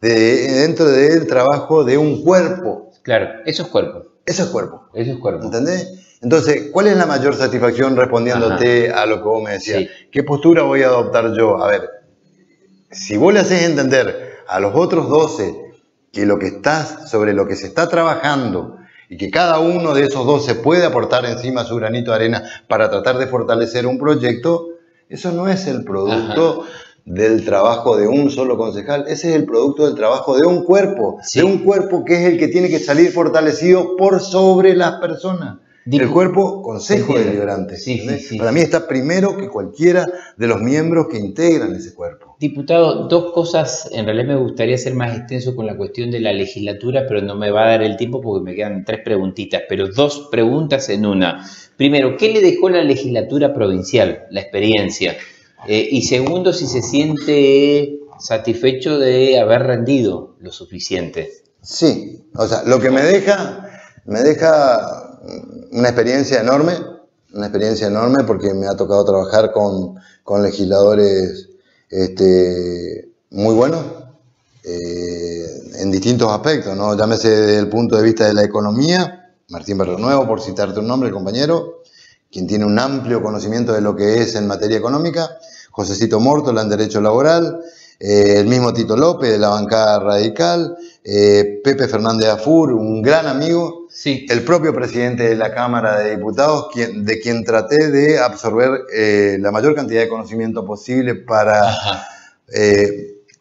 de, dentro del trabajo de un cuerpo. Claro, eso es cuerpo. Eso es cuerpo. Eso es cuerpo. ¿Entendés? Entonces, ¿cuál es la mayor satisfacción respondiéndote a lo que vos me decías? ¿Qué postura voy a adoptar yo? A ver, si vos le haces entender a los otros 12 que lo que estás, sobre lo que se está trabajando, y que cada uno de esos dos se puede aportar encima su granito de arena para tratar de fortalecer un proyecto, eso no es el producto del trabajo de un solo concejal, ese es el producto del trabajo de un cuerpo, de un cuerpo que es el que tiene que salir fortalecido por sobre las personas el cuerpo Consejo Deliberante. Para mí está primero que cualquiera de los miembros que integran ese cuerpo. Diputado, dos cosas, en realidad me gustaría ser más extenso con la cuestión de la legislatura, pero no me va a dar el tiempo porque me quedan tres preguntitas, pero dos preguntas en una. Primero, ¿qué le dejó la legislatura provincial, la experiencia? Eh, y segundo, si se siente satisfecho de haber rendido lo suficiente. Sí, o sea, lo que me deja, me deja una experiencia enorme, una experiencia enorme porque me ha tocado trabajar con, legisladores este, muy buenos eh, en distintos aspectos, ¿no? llámese desde el punto de vista de la economía, Martín Nuevo, por citarte un nombre, compañero, quien tiene un amplio conocimiento de lo que es en materia económica, Josecito Mortola en Derecho Laboral, eh, el mismo Tito López de la bancada radical, eh, Pepe Fernández Afur, un gran amigo, sí. el propio presidente de la Cámara de Diputados, quien, de quien traté de absorber eh, la mayor cantidad de conocimiento posible para,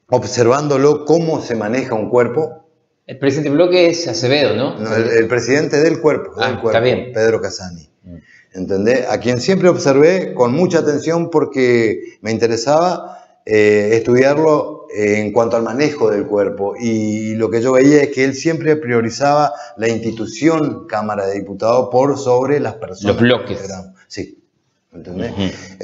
observándolo cómo se maneja un cuerpo. El presidente del bloque es Acevedo, ¿no? el, presidente del cuerpo, ah, está bien. Pedro Casani. Mm. ¿Entendés? A quien siempre observé con mucha atención porque me interesaba eh, estudiarlo en cuanto al manejo del cuerpo y lo que yo veía es que él siempre priorizaba la institución Cámara de Diputados por sobre las personas. Los bloques. Sí, ¿entendés?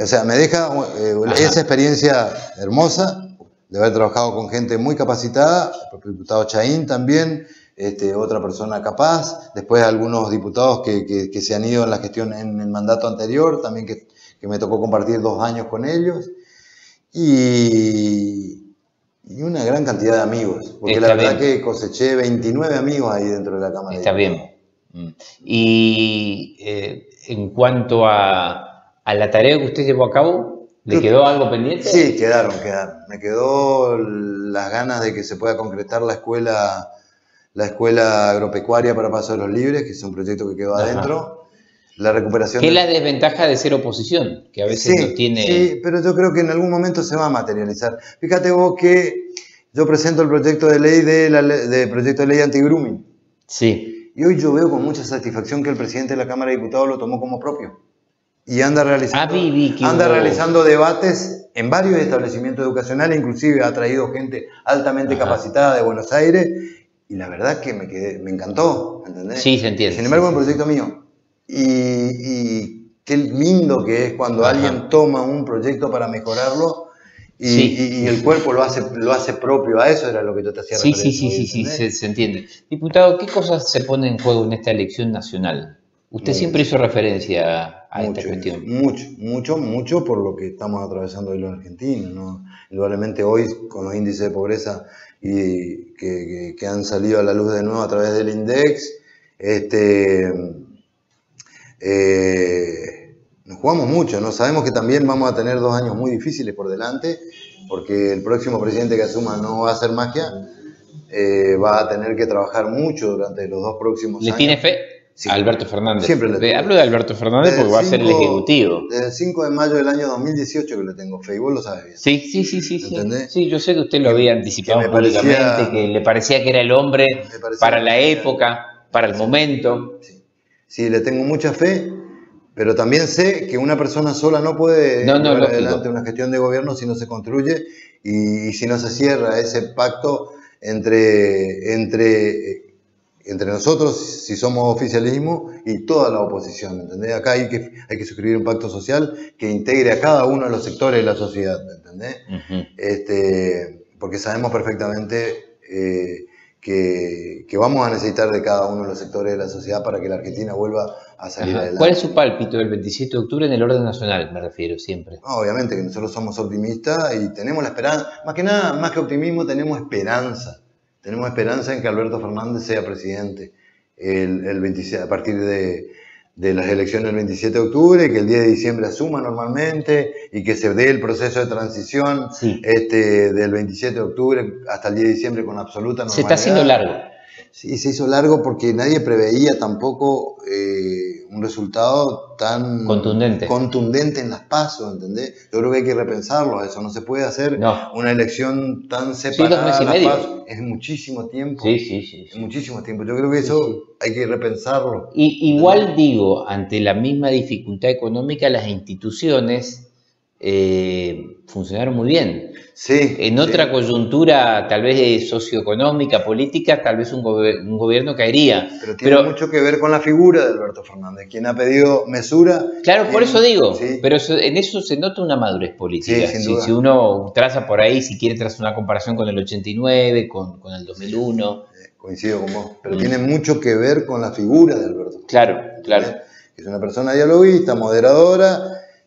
O sea, me deja eh, esa experiencia hermosa de haber trabajado con gente muy capacitada, el propio diputado Chaín también, este, otra persona capaz, después algunos diputados que, que, se han ido en la gestión en el mandato anterior, también que, que me tocó compartir dos años con ellos y, una gran cantidad de amigos, porque la verdad que coseché 29 amigos ahí dentro de la Cámara. Está bien. Mm. Y eh, en cuanto a, la tarea que usted llevó a cabo, ¿le quedó algo pendiente? Sí, quedaron, quedaron. Me quedó las ganas de que se pueda concretar la escuela, la escuela agropecuaria para Paso de los Libres, que es un proyecto que quedó adentro. la recuperación. Que es la desventaja de ser oposición, que a veces no tiene. Sí, pero yo creo que en algún momento se va a materializar. Fíjate vos que yo presento el proyecto de ley de, la, de proyecto de ley anti-grooming. Sí. Y hoy yo veo con mucha satisfacción que el presidente de la Cámara de Diputados lo tomó como propio. Y anda realizando, Ah, anda realizando debates en varios establecimientos educacionales, inclusive ha traído gente altamente capacitada de Buenos Aires. Y la verdad que me, quedé, me encantó, ¿entendés? Sí, se entiende. Sin embargo, un proyecto mío. Y, qué lindo que es cuando alguien toma un proyecto para mejorarlo y, el cuerpo lo hace, lo hace propio. A eso era lo que yo te hacía Sí, sí, sí, sí, sí, se, se, entiende. Diputado, ¿qué cosas se ponen en juego en esta elección nacional? Usted siempre hizo referencia a esta cuestión. Mucho, mucho, mucho por lo que estamos atravesando hoy los argentinos. ¿no? Indudablemente hoy, con los índices de pobreza y que, que, han salido a la luz de nuevo a través del INDEX, este, eh, nos jugamos mucho, ¿no? Sabemos que también vamos a tener dos años muy difíciles por delante, porque el próximo presidente que asuma no va a hacer magia, eh, va a tener que trabajar mucho durante los dos próximos años. ¿Le tiene fe? Alberto Fernández. Siempre le Hablo de Alberto Fernández porque va a ser el ejecutivo. Desde el 5 de mayo del año 2018 que le tengo fe, y vos lo sabes bien. Sí, sí, sí, sí. Sí. sí, yo sé que usted lo había anticipado que públicamente, que le parecía que era el hombre para la época, para el momento. Sí. sí, le tengo mucha fe, pero también sé que una persona sola no puede no, llevar adelante una gestión de gobierno si no se construye y, y si no se cierra ese pacto entre, entre entre nosotros, si somos oficialismo, y toda la oposición, ¿entendés? Acá hay que, hay que suscribir un pacto social que integre a cada uno de los sectores de la sociedad, ¿entendés? este, porque sabemos perfectamente eh, que, que, vamos a necesitar de cada uno de los sectores de la sociedad para que la Argentina vuelva a salir adelante. ¿Cuál es su pálpito del 27 de octubre en el orden nacional, me refiero siempre? obviamente que nosotros somos optimistas y tenemos la esperanza, más que nada, más que optimismo, tenemos esperanza tenemos esperanza en que Alberto Fernández sea presidente el, el 27, a partir de, de, las elecciones del 27 de octubre, que el 10 de diciembre asuma normalmente y que se dé el proceso de transición este, del 27 de octubre hasta el 10 de diciembre con absoluta normalidad. Se está haciendo largo. Sí, se hizo largo porque nadie preveía tampoco eh, un resultado tan contundente. contundente en las pasos, ¿entendés? Yo creo que hay que repensarlo, eso no se puede hacer una elección tan separada. Sí, medio. Es muchísimo tiempo. Sí, sí, sí, Es muchísimo tiempo. Yo creo que eso hay que repensarlo. Y, igual digo, ante la misma dificultad económica, las instituciones eh, funcionaron muy bien. Sí, en otra coyuntura, tal vez socioeconómica, política, tal vez un, gobierno caería. Pero tiene mucho que ver con la figura de Alberto Fernández, quien ha pedido mesura. Claro, por eso digo, pero en eso se nota una madurez política. Si, si, uno traza por ahí, si quiere trazar una comparación con el 89, con, con el 2001. Eh, coincido con vos, pero mm. tiene mucho que ver con la figura de Alberto. Claro, claro. Es una persona dialoguista, moderadora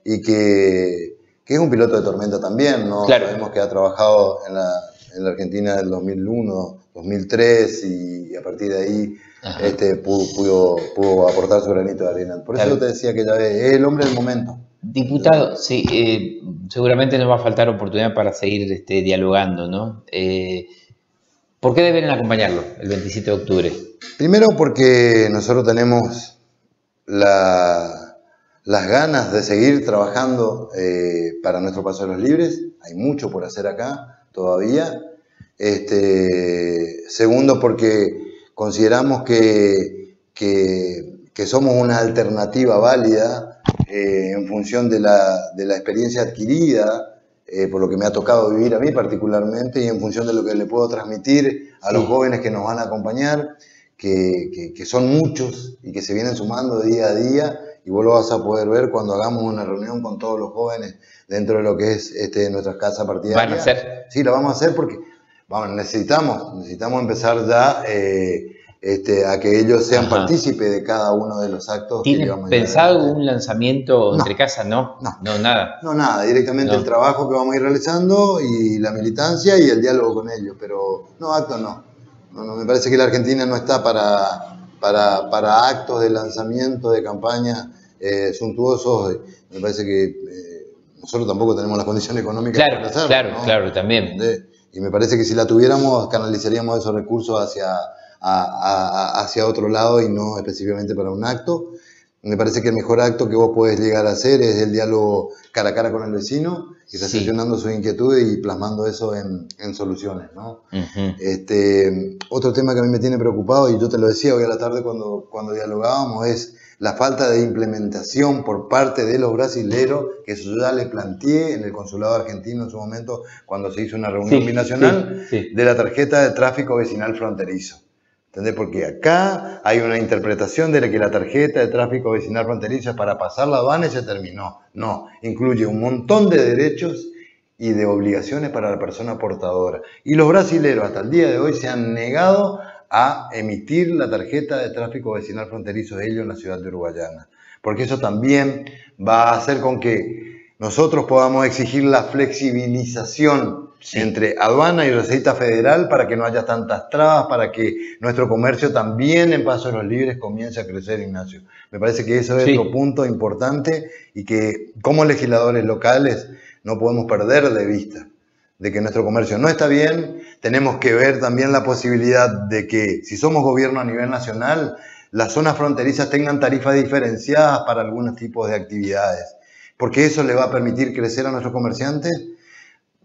y que que es un piloto de tormenta también, ¿no? Sabemos que ha trabajado en la, en la, Argentina del 2001, 2003 y, a partir de ahí este, pudo, pudo, aportar su granito de arena. Por eso te decía que ya es el hombre del momento. Diputado, sí, eh, seguramente nos va a faltar oportunidad para seguir este, dialogando, ¿no? Eh, ¿Por qué deben acompañarlo el 27 de octubre? Primero porque nosotros tenemos la, las ganas de seguir trabajando eh, para nuestro paso de los libres. Hay mucho por hacer acá todavía. Este, segundo, porque consideramos que, que, somos una alternativa válida eh, en función de la, de la experiencia adquirida, eh, por lo que me ha tocado vivir a mí particularmente, y en función de lo que le puedo transmitir a los jóvenes que nos van a acompañar, que, que son muchos y que se vienen sumando día a día y vos lo vas a poder ver cuando hagamos una reunión con todos los jóvenes dentro de lo que es este, nuestra casa partidaria. ¿Van a hacer? Sí, lo vamos a hacer porque vamos, necesitamos, necesitamos empezar ya eh, este, a que ellos sean partícipes de cada uno de los actos. ¿Tienen pensado un lanzamiento entre casas? No, no, no, nada. No, nada, directamente el trabajo que vamos a ir realizando y la militancia y el diálogo con ellos, pero no, actos no. no, no me parece que la Argentina no está para, para, para actos de lanzamiento de campaña eh, suntuosos. Eh, me parece que eh, nosotros tampoco tenemos las condiciones económicas claro, para hacerlo. Claro, claro, también. Y me parece que si la tuviéramos, canalizaríamos esos recursos hacia, hacia otro lado y no específicamente para un acto. Me parece que el mejor acto que vos podés llegar a hacer es el diálogo cara a cara con el vecino y recepcionando sus inquietudes y plasmando eso en, soluciones. ¿no? este, otro tema que a mí me tiene preocupado, y yo te lo decía hoy a la tarde cuando, cuando dialogábamos, es la falta de implementación por parte de los brasileros, que eso ya le planteé en el consulado argentino en su momento cuando se hizo una reunión binacional, de la tarjeta de tráfico vecinal fronterizo. ¿Entendés? Porque acá hay una interpretación de que la tarjeta de tráfico vecinal fronterizo es para pasar la aduana y se terminó. No, incluye un montón de derechos y de obligaciones para la persona portadora. Y los brasileros hasta el día de hoy se han negado a emitir la tarjeta de tráfico vecinal fronterizo de ellos en la ciudad de Uruguayana. Porque eso también va a hacer con que nosotros podamos exigir la flexibilización entre aduana y receta federal para que no haya tantas trabas, para que nuestro comercio también en Paso de los Libres comience a crecer, Ignacio. Me parece que eso es otro punto importante y que como legisladores locales no podemos perder de vista de que nuestro comercio no está bien, tenemos que ver también la posibilidad de que si somos gobierno a nivel nacional, las zonas fronterizas tengan tarifas diferenciadas para algunos tipos de actividades, porque eso le va a permitir crecer a nuestros comerciantes,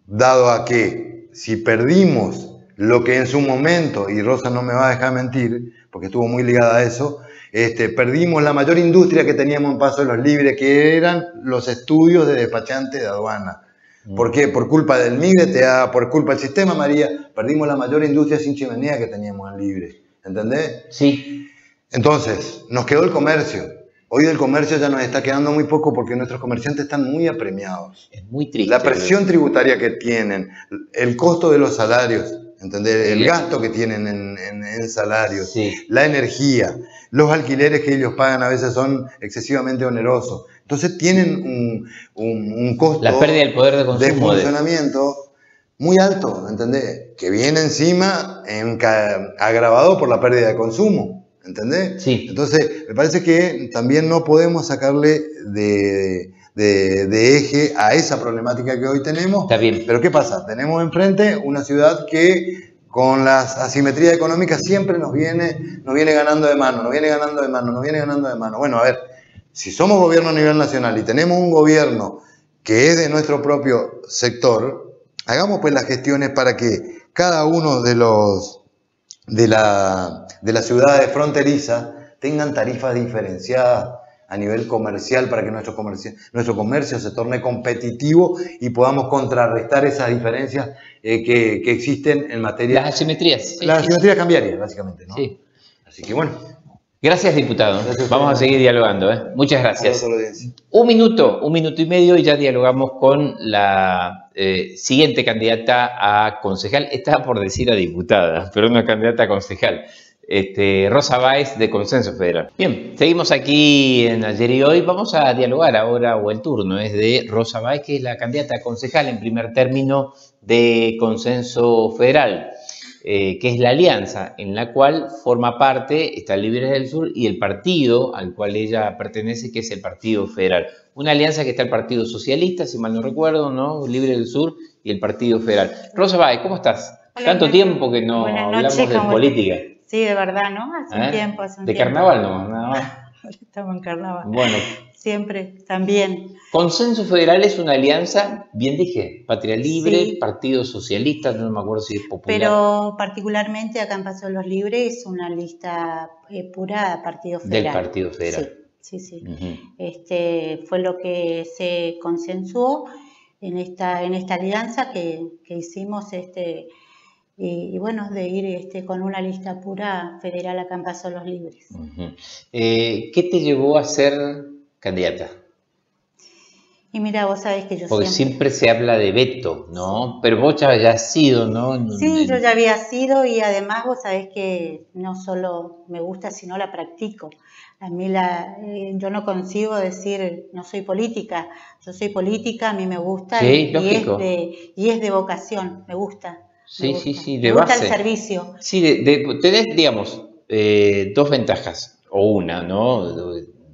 dado a que si perdimos lo que en su momento, y Rosa no me va a dejar mentir, porque estuvo muy ligada a eso, este, perdimos la mayor industria que teníamos en Paso de los Libres, que eran los estudios de despachante de aduana. Mm. ¿Por qué? Por culpa del MIGRETA, por culpa del sistema María, perdimos la mayor industria sin chimenea que teníamos en Libre. ¿Entendés? Sí. Entonces, nos quedó el comercio. Hoy del comercio ya nos está quedando muy poco porque nuestros comerciantes están muy apremiados. Es muy triste. La presión tributaria que tienen, el costo de los salarios, ¿entendés? El gasto que tienen en, salarios, la energía, los alquileres que ellos pagan a veces son excesivamente onerosos. Entonces tienen un, costo La pérdida del poder de, consumo de funcionamiento muy alto, ¿entendés? Que viene encima agravado por la pérdida de consumo, ¿entendés? Sí. Entonces, me parece que también no podemos sacarle de, de, eje a esa problemática que hoy tenemos. Está bien. Pero ¿qué pasa? Tenemos enfrente una ciudad que con las asimetrías económicas siempre nos viene, nos viene ganando de mano, nos viene ganando de mano, nos viene ganando de mano. Bueno, a ver, si somos gobierno a nivel nacional y tenemos un gobierno que es de nuestro propio sector, hagamos pues las gestiones para que cada uno de los de, la, de las ciudades fronterizas tengan tarifas diferenciadas a nivel comercial para que nuestro comercio, nuestro comercio se torne competitivo y podamos contrarrestar esas diferencias eh, que, existen en materia... Las asimetrías. Las asimetrías cambiarias, básicamente, ¿no? Sí. Así que bueno. Gracias, diputado. Vamos a seguir dialogando. ¿eh? Muchas gracias. Un minuto, un minuto y medio y ya dialogamos con la eh, siguiente candidata a concejal. Estaba por decir a diputada, pero una candidata a concejal. Este, Rosa Báez de Consenso Federal. Bien, seguimos aquí en ayer y hoy. Vamos a dialogar ahora, o el turno es de Rosa Báez, que es la candidata a concejal en primer término de Consenso Federal. Eh, que es la alianza en la cual forma parte, está Libres del Sur y el partido al cual ella pertenece, que es el Partido Federal. Una alianza que está el Partido Socialista, si mal no recuerdo, ¿no? Libre del Sur y el Partido Federal. Rosa Báez, ¿cómo estás? Tanto tiempo que no hablamos de política. Sí, de verdad, ¿no? Hace un ¿Eh? tiempo, hace un De carnaval no, nada más. [LAUGHS] Estamos en carnaval. Bueno, siempre, también. Consenso Federal es una alianza, bien dije, Patria Libre, Partido Socialista, no me acuerdo si es popular. Pero particularmente acá en Paso de los Libres es una lista eh, pura Partido Federal. Del Partido Federal. Sí, sí, sí. este, fue lo que se consensuó en esta, en esta alianza que, que hicimos este, y, bueno, de ir este, con una lista pura federal acá en Paso los Libres. Eh, ¿Qué te llevó a ser candidata? Y mira, vos sabés que yo Porque siempre... se habla de veto, ¿no? Pero vos ya habías sido, ¿no? Sí, yo ya había sido y además vos sabés que no solo me gusta, sino la practico. A mí la, eh, yo no consigo decir no soy política, yo soy política, a mí me gusta y, es de, y es de vocación, me gusta. Sí, sí, sí, de me gusta el servicio. Sí, de, tenés, digamos, eh, dos ventajas, o una, ¿no?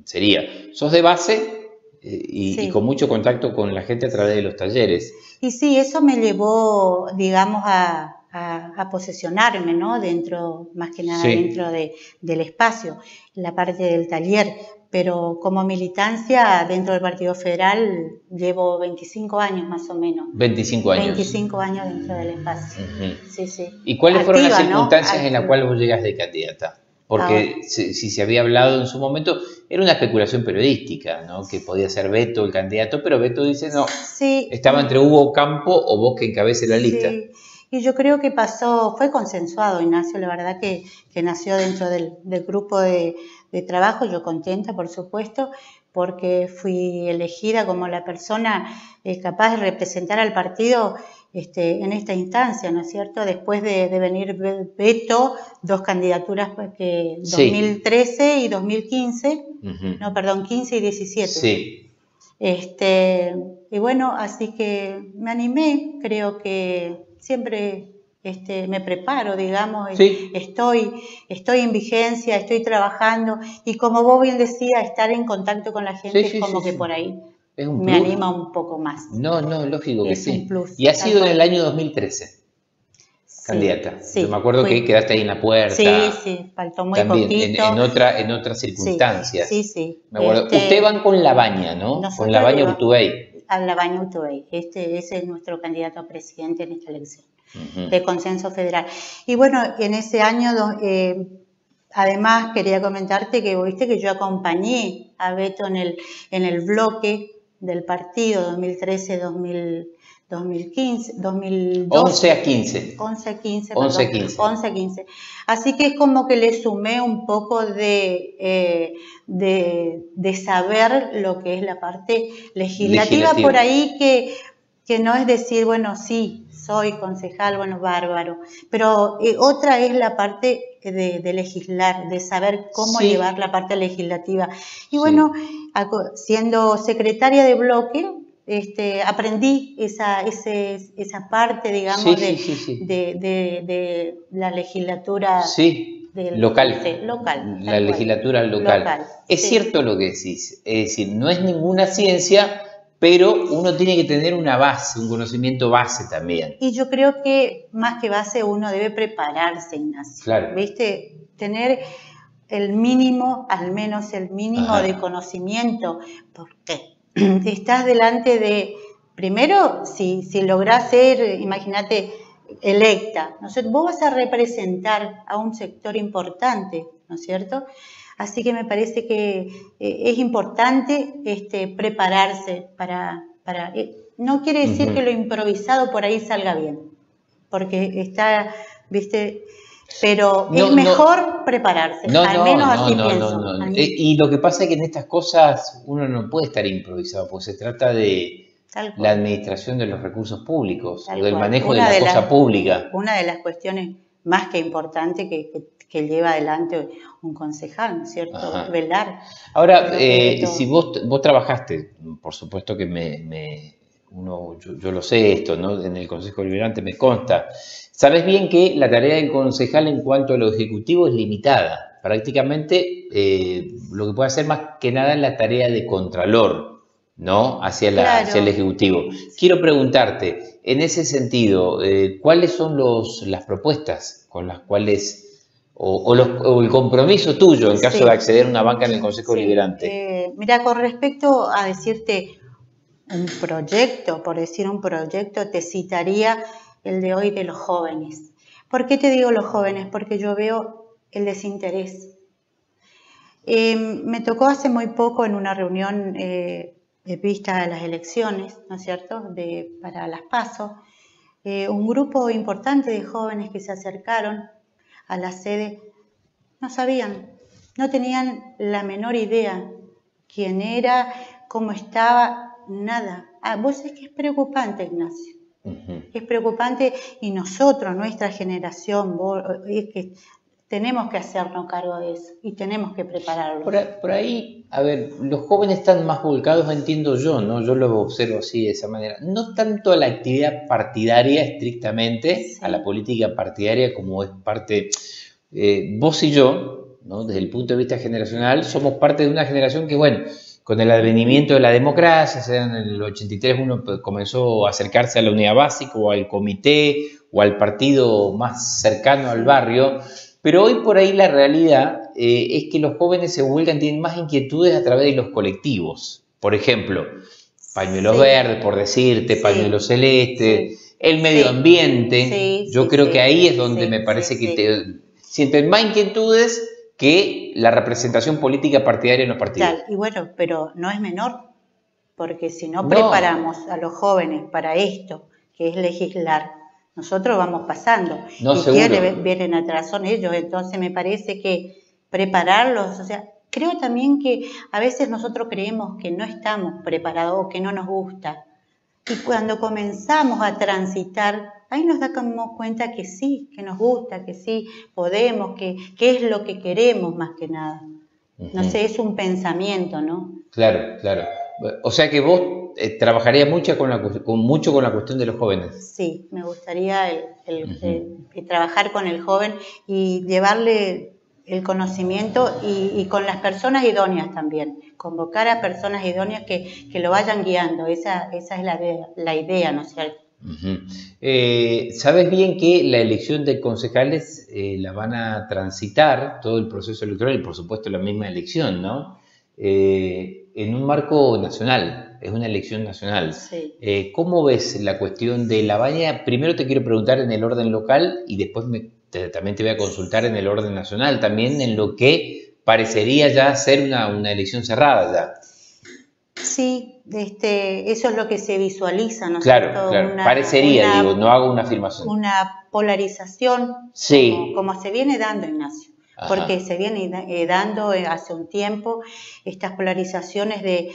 sería, sos de base eh, y, con mucho contacto con la gente a través de los talleres. Y sí, eso me llevó, digamos, a, posesionarme, ¿no? Dentro, más que nada dentro de, del espacio, la parte del taller, pero como militancia dentro del Partido Federal llevo 25 años más o menos. 25 años. 25 años dentro del espacio. sí, sí. ¿Y cuáles fueron las circunstancias en las cuales vos llegas de candidata? Porque ah. si, se había hablado en su momento, era una especulación periodística, ¿no? Que podía ser Beto el candidato, pero Beto dice no. Sí. Estaba entre Hugo Campo o vos que encabece la lista. Sí. Y yo creo que pasó, fue consensuado, Ignacio, la verdad que, que nació dentro del, del grupo de, de, trabajo, yo contenta, por supuesto, porque fui elegida como la persona eh, capaz de representar al partido este, en esta instancia, ¿no es cierto? Después de, venir Beto, dos candidaturas que 2013 y 2015, no, perdón, 15 y 17. Sí. Este, y bueno, así que me animé, creo que siempre este, me preparo, digamos, estoy, estoy en vigencia, estoy trabajando y como vos bien decías, estar en contacto con la gente es como que por ahí me anima un poco más. No, no, lógico que sí. y ha sido en el año 2013. candidata. Yo me acuerdo que quedaste ahí en la puerta. Sí, sí, faltó muy poquito. En, otra, en otras circunstancias. Sí, sí. Me acuerdo. Este, Ustedes van con la baña, ¿no? Con la baña Urtubey. A la baña Urtubey. Este, ese es nuestro candidato a presidente en esta elección de consenso federal. Y bueno, en ese año eh, Además, quería comentarte que viste que yo acompañé a Beto en el, en el bloque del partido 2013-2015, 2012. 11 a 15. 11 a 15, 11 a 15. 11 a 15. Así que es como que le sumé un poco de, eh, de, de, saber lo que es la parte legislativa, por ahí que, que no es decir, bueno, sí, soy concejal, bueno, bárbaro, pero eh, otra es la parte de, legislar, de saber cómo llevar la parte legislativa. Y bueno, siendo secretaria de bloque, este, aprendí esa, esa parte, digamos, de, la legislatura. local. local la legislatura local. Es cierto lo que decís, es decir, no es ninguna ciencia, pero uno tiene que tener una base, un conocimiento base también. Y yo creo que más que base uno debe prepararse, Ignacio. Claro. ¿Viste? Tener el mínimo, al menos el mínimo de conocimiento, porque [CLEARS THROAT] estás delante de, primero, si, si lográs ser, imagínate, electa, ¿no vos vas a representar a un sector importante, ¿no es cierto? Así que me parece que eh, es importante este, prepararse para... para eh, no quiere decir que lo improvisado por ahí salga bien, porque está, viste, pero es mejor prepararse, al menos así pienso. Eh, y lo que pasa es que en estas cosas uno no puede estar improvisado, porque se trata de la administración de los recursos públicos, o del manejo de la cosa pública. Una de las cuestiones más que importante que, que lleva adelante un concejal, ¿no es cierto? Velar. Ahora, eh, si vos, vos trabajaste, por supuesto que me, uno, yo, lo sé esto, ¿no? En el Consejo Liberante me consta. Sabes bien que la tarea del concejal en cuanto a lo ejecutivo es limitada. Prácticamente eh, lo que puede hacer más que nada es la tarea de contralor, ¿no? Hacia, la, hacia el ejecutivo. Quiero preguntarte, en ese sentido, eh, ¿cuáles son los, las propuestas con las cuales o, el compromiso tuyo en caso de acceder a una banca en el Consejo Liberante? Eh, mira, con respecto a decirte un proyecto, por decir un proyecto, te citaría el de hoy de los jóvenes. ¿Por qué te digo los jóvenes? Porque yo veo el desinterés. Eh, me tocó hace muy poco en una reunión eh, vista de las elecciones, ¿no es cierto?, de, para las PASO, eh, un grupo importante de jóvenes que se acercaron a la sede, no sabían, no tenían la menor idea quién era, cómo estaba, nada. Ah, vos es que es preocupante, Ignacio. Es preocupante y nosotros, nuestra generación, es que tenemos que hacernos cargo de eso y tenemos que prepararlo. Por, ahí, a ver, los jóvenes están más volcados, entiendo yo, ¿no? Yo lo observo así, de esa manera. No tanto a la actividad partidaria estrictamente, a la política partidaria como es parte, eh, vos y yo, ¿no? Desde el punto de vista generacional, somos parte de una generación que, bueno, con el advenimiento de la democracia, sea, en el 83 uno comenzó a acercarse a la unidad básica o al comité o al partido más cercano al barrio, pero hoy por ahí la realidad eh, es que los jóvenes se vuelcan, tienen más inquietudes a través de los colectivos. Por ejemplo, pañuelos verdes, por decirte, pañuelos celestes, el medio ambiente. Yo creo que ahí es donde me parece que te, sienten más inquietudes que la representación política partidaria en los partidos. y bueno, pero no es menor, porque si no, preparamos a los jóvenes para esto, que es legislar, nosotros vamos pasando. No, y quienes vienen atrás son ellos, entonces me parece que prepararlos, o sea, creo también que a veces nosotros creemos que no estamos preparados o que no nos gusta. Y cuando comenzamos a transitar, ahí nos damos cuenta que sí, que nos gusta, que sí podemos, que, es lo que queremos más que nada. No sé, es un pensamiento, ¿no? Claro, claro. O sea que vos eh, trabajarías mucho con, la, con, mucho con la cuestión de los jóvenes. Sí, me gustaría el, trabajar con el joven y llevarle el conocimiento y, con las personas idóneas también, convocar a personas idóneas que, lo vayan guiando, esa, esa es la, la idea, ¿no es cierto? Eh, Sabes bien que la elección de concejales eh, la van a transitar todo el proceso electoral y por supuesto la misma elección, ¿no? Eh, en un marco nacional, es una elección nacional. ¿Cómo ves la cuestión de la baña? Primero te quiero preguntar en el orden local y después también te voy a consultar en el orden nacional, también en lo que parecería ya ser una, una elección cerrada ya. Sí, este, eso es lo que se visualiza, ¿no? Claro, claro. parecería, digo, no hago una afirmación. Una polarización, sí. como, se viene dando, Ignacio. Porque se viene eh, dando eh, hace un tiempo estas polarizaciones de,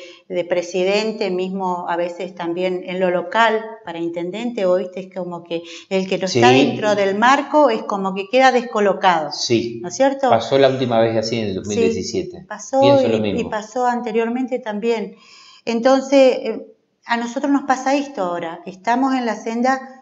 presidente, mismo a veces también en lo local, para intendente, oíste, es como que el que no está dentro del marco es como que queda descolocado. Sí. ¿No es cierto? Pasó la última vez así en el 2017. pasó y pasó anteriormente también. Entonces, eh, a nosotros nos pasa esto ahora, estamos en la senda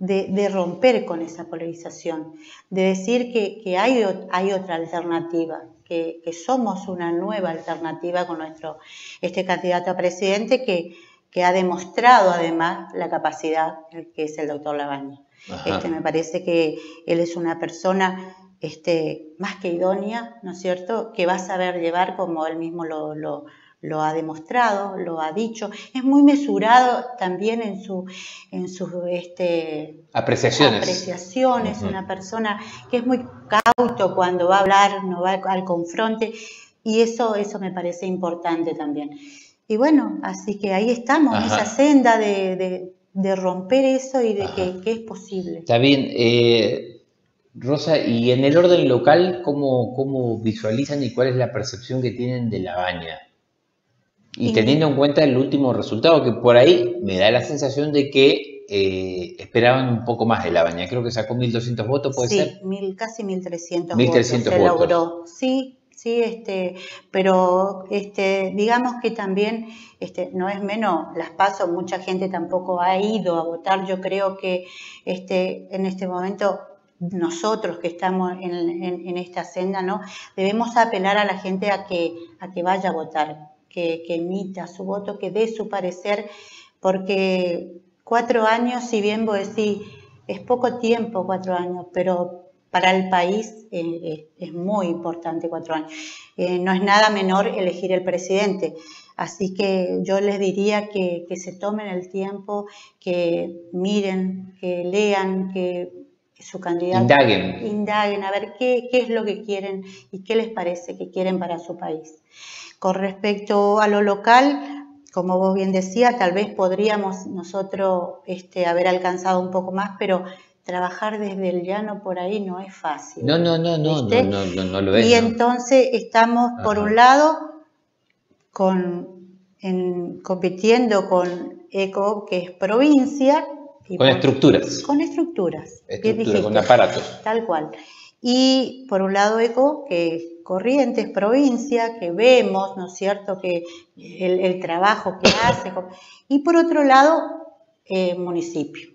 de, romper con esa polarización, de decir que, hay, hay, otra alternativa, que, somos una nueva alternativa con nuestro este candidato a presidente que, que ha demostrado además la capacidad, que es el doctor Labaña. Este, me parece que él es una persona este, más que idónea, ¿no es cierto?, que va a saber llevar, como él mismo lo, lo ha demostrado, lo ha dicho, es muy mesurado también en, su, en sus este, apreciaciones. apreciaciones una persona que es muy cauto cuando va a hablar, no va al confronte, y eso, eso me parece importante también. Y bueno, así que ahí estamos, en esa senda de, romper eso y de que, es posible. Está bien. Eh, Rosa, y en el orden local, ¿cómo, ¿cómo visualizan y cuál es la percepción que tienen de la baña? Y teniendo en cuenta el último resultado, que por ahí me da la sensación de que eh, esperaban un poco más de la baña. Creo que sacó 1.200 votos, ¿puede ser? Sí, casi 1.300 votos se logró. Sí, sí, este, pero este, digamos que también este, no es menos las pasos, mucha gente tampoco ha ido a votar. Yo creo que este, en este momento nosotros que estamos en, en, esta senda, ¿no? Debemos apelar a la gente a que, a que vaya a votar que, emita su voto, que dé su parecer, porque cuatro años, si bien vos decís, es poco tiempo cuatro años, pero para el país eh, eh, es muy importante cuatro años. Eh, no es nada menor elegir el presidente. Así que yo les diría que, se tomen el tiempo, que miren, que lean, que su candidato indaguen, indaguen a ver qué, qué es lo que quieren y qué les parece que quieren para su país. Con respecto a lo local, como vos bien decías, tal vez podríamos nosotros este, haber alcanzado un poco más, pero trabajar desde el llano por ahí no es fácil. No, no, no, no, no, no, no, lo es. Y entonces estamos, por un lado, con, compitiendo con ECO, que es provincia. con estructuras. Con estructuras. Estructura, con aparatos. Tal cual. Y por un lado ECO, que Corrientes, provincia, que vemos, ¿no es cierto?, que el, trabajo que hace. Y por otro lado, eh, municipio,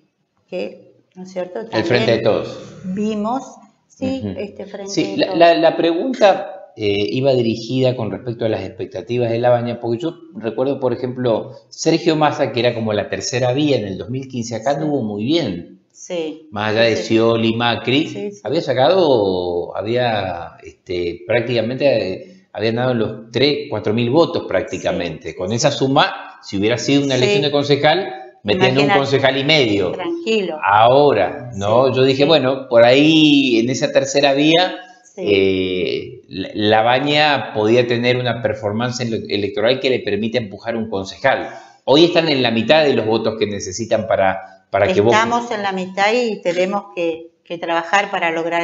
que, ¿no es cierto?, el frente de todos. Vimos, sí, este frente sí, la, pregunta eh, iba dirigida con respecto a las expectativas de la baña, porque yo recuerdo, por ejemplo, Sergio Massa, que era como la tercera vía en el 2015, acá tuvo muy bien. Sí. Más allá de Sí. Scioli, Macri, Sí, había sacado, había este, prácticamente, eh, habían dado los 3, 4 mil votos prácticamente. Con esa suma, si hubiera sido una elección de concejal, metían un concejal y medio. Tranquilo. Ahora, ¿no? Yo dije, bueno, por ahí en esa tercera vía, eh, la Baña podía tener una performance ele- electoral que le permite empujar un concejal. Hoy están en la mitad de los votos que necesitan para, Estamos en la mitad y tenemos que, trabajar para lograr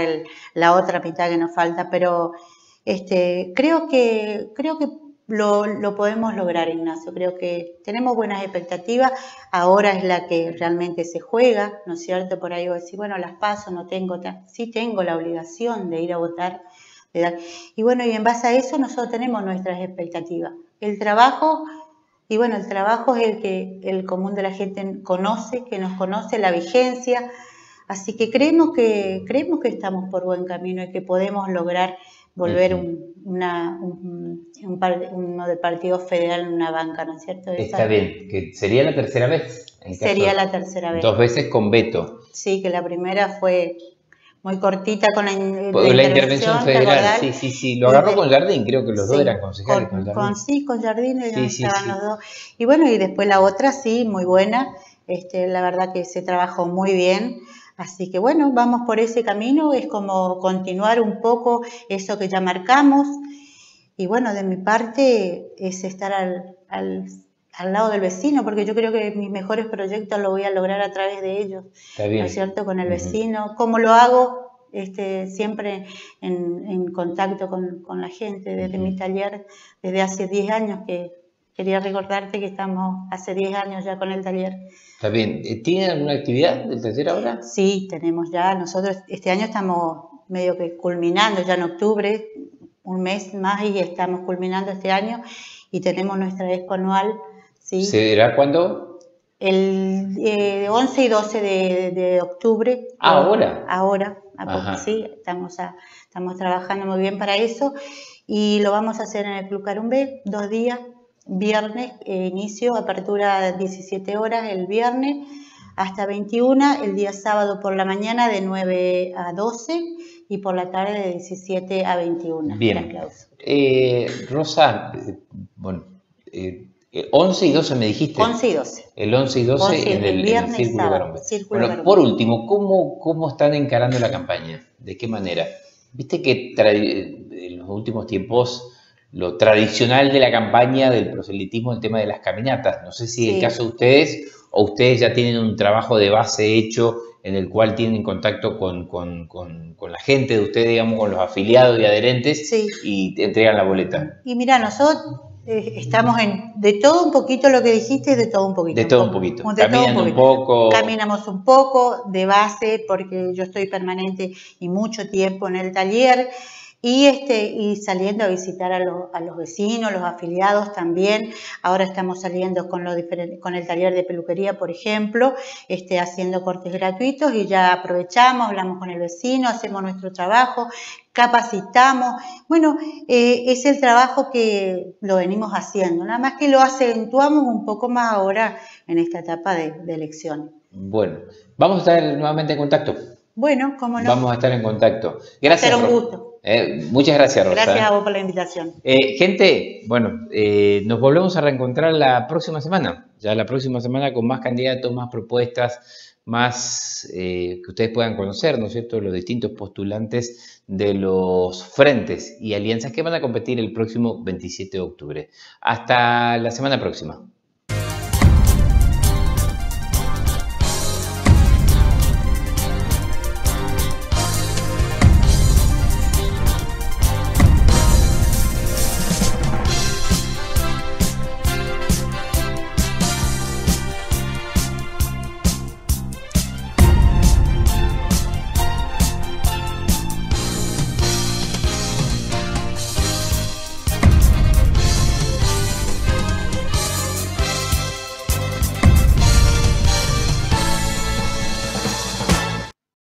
la otra mitad que nos falta, pero este, creo que, creo que lo, podemos lograr, Ignacio. Creo que tenemos buenas expectativas. Ahora es la que realmente se juega, ¿no es cierto? Por ahí voy a decir, bueno, las paso, no tengo, sí tengo la obligación de ir a votar. Y bueno, y en base a eso nosotros tenemos nuestras expectativas. El trabajo y bueno, el trabajo es el que el común de la gente conoce, que nos conoce, la vigencia. Así que creemos que, creemos que estamos por buen camino y que podemos lograr volver Ujú. un, una, un, un par- uno del Partido Federal en una banca, ¿no es cierto? Esa Está bien, que sería la tercera vez. en caso- Sería la tercera vez. Dos veces con veto. Sí, que la primera fue muy cortita con la, in- Por la intervención ¿te federal, sí, sí, sí. Lo agarró con Jardín, creo que los dos eran concejales con, con, Jardín. con- sí, con Jardín Sí, sí, estaban los dos. Y bueno, y después la otra sí, muy buena. Este, la verdad que se trabajó muy bien. Así que bueno, vamos por ese camino. Es como continuar un poco eso que ya marcamos. Y bueno, de mi parte es estar al, al, al lado del vecino, porque yo creo que mis mejores proyectos los voy a lograr a través de ellos. Está ¿no bien. es cierto? Con el vecino. ¿Cómo lo hago? Este, siempre en, en contacto con, con la gente, desde Ujú. mi taller, desde hace 10 años que quería recordarte que estamos hace 10 años ya con el taller. Está bien. Eh, ¿Tienen alguna actividad del taller ahora? Sí, tenemos ya, nosotros este año estamos medio que culminando ya en octubre, un mes más y estamos culminando este año y tenemos nuestra expo anual, ¿sí? ¿Será cuándo? El eh, 11 y 12 de, de octubre. Ah, ¿ahora? Ahora, a poco, Ajá. sí, estamos, a- estamos trabajando muy bien para eso y lo vamos a hacer en el Club Carumbé, dos días, viernes, eh, inicio, apertura a 17 horas el viernes hasta 21, el día sábado por la mañana de 9 a 12 y por la tarde de 17 a 21. Bien. Eh, Rosa, eh, bueno, eh, eh, 11 y 12 me dijiste. 11 y 12. El 11 y 12 11 en el el, en el viernes y Círculo sábado. Círculo Bueno, por último, ¿cómo, ¿cómo están encarando la campaña? ¿De qué manera? Viste que tra- en los últimos tiempos lo tradicional de la campaña del proselitismo, el tema de las caminatas. No sé si es el Sí. caso de ustedes o ustedes ya tienen un trabajo de base hecho en el cual tienen contacto con, con- con- con la gente de ustedes, digamos, con los afiliados y adherentes Sí. y te entregan la boleta. Y mira, nosotros eh, estamos en de todo un poquito lo que dijiste, de todo un poquito. De todo un poquito. De todo Caminan un poquito. poco. Caminamos un poco de base porque yo estoy permanente y mucho tiempo en el taller y este y saliendo a visitar a, los- a los vecinos, los afiliados también. Ahora estamos saliendo con los diferen- con el taller de peluquería, por ejemplo, este haciendo cortes gratuitos y ya aprovechamos, hablamos con el vecino, hacemos nuestro trabajo, capacitamos. Bueno, eh, es el trabajo que lo venimos haciendo, nada más que lo acentuamos un poco más ahora en esta etapa de, de elección. Bueno, vamos a estar nuevamente en contacto. Bueno, cómo no. Vamos a estar en contacto. Gracias. Será un gusto. Eh, muchas gracias, Rosa. Gracias a vos por la invitación. Eh, gente, bueno, eh, nos volvemos a reencontrar la próxima semana. Ya la próxima semana con más candidatos, más propuestas, más que ustedes puedan conocer, ¿no es cierto?, los distintos postulantes de los frentes y alianzas que van a competir el próximo 27 de octubre. Hasta la semana próxima.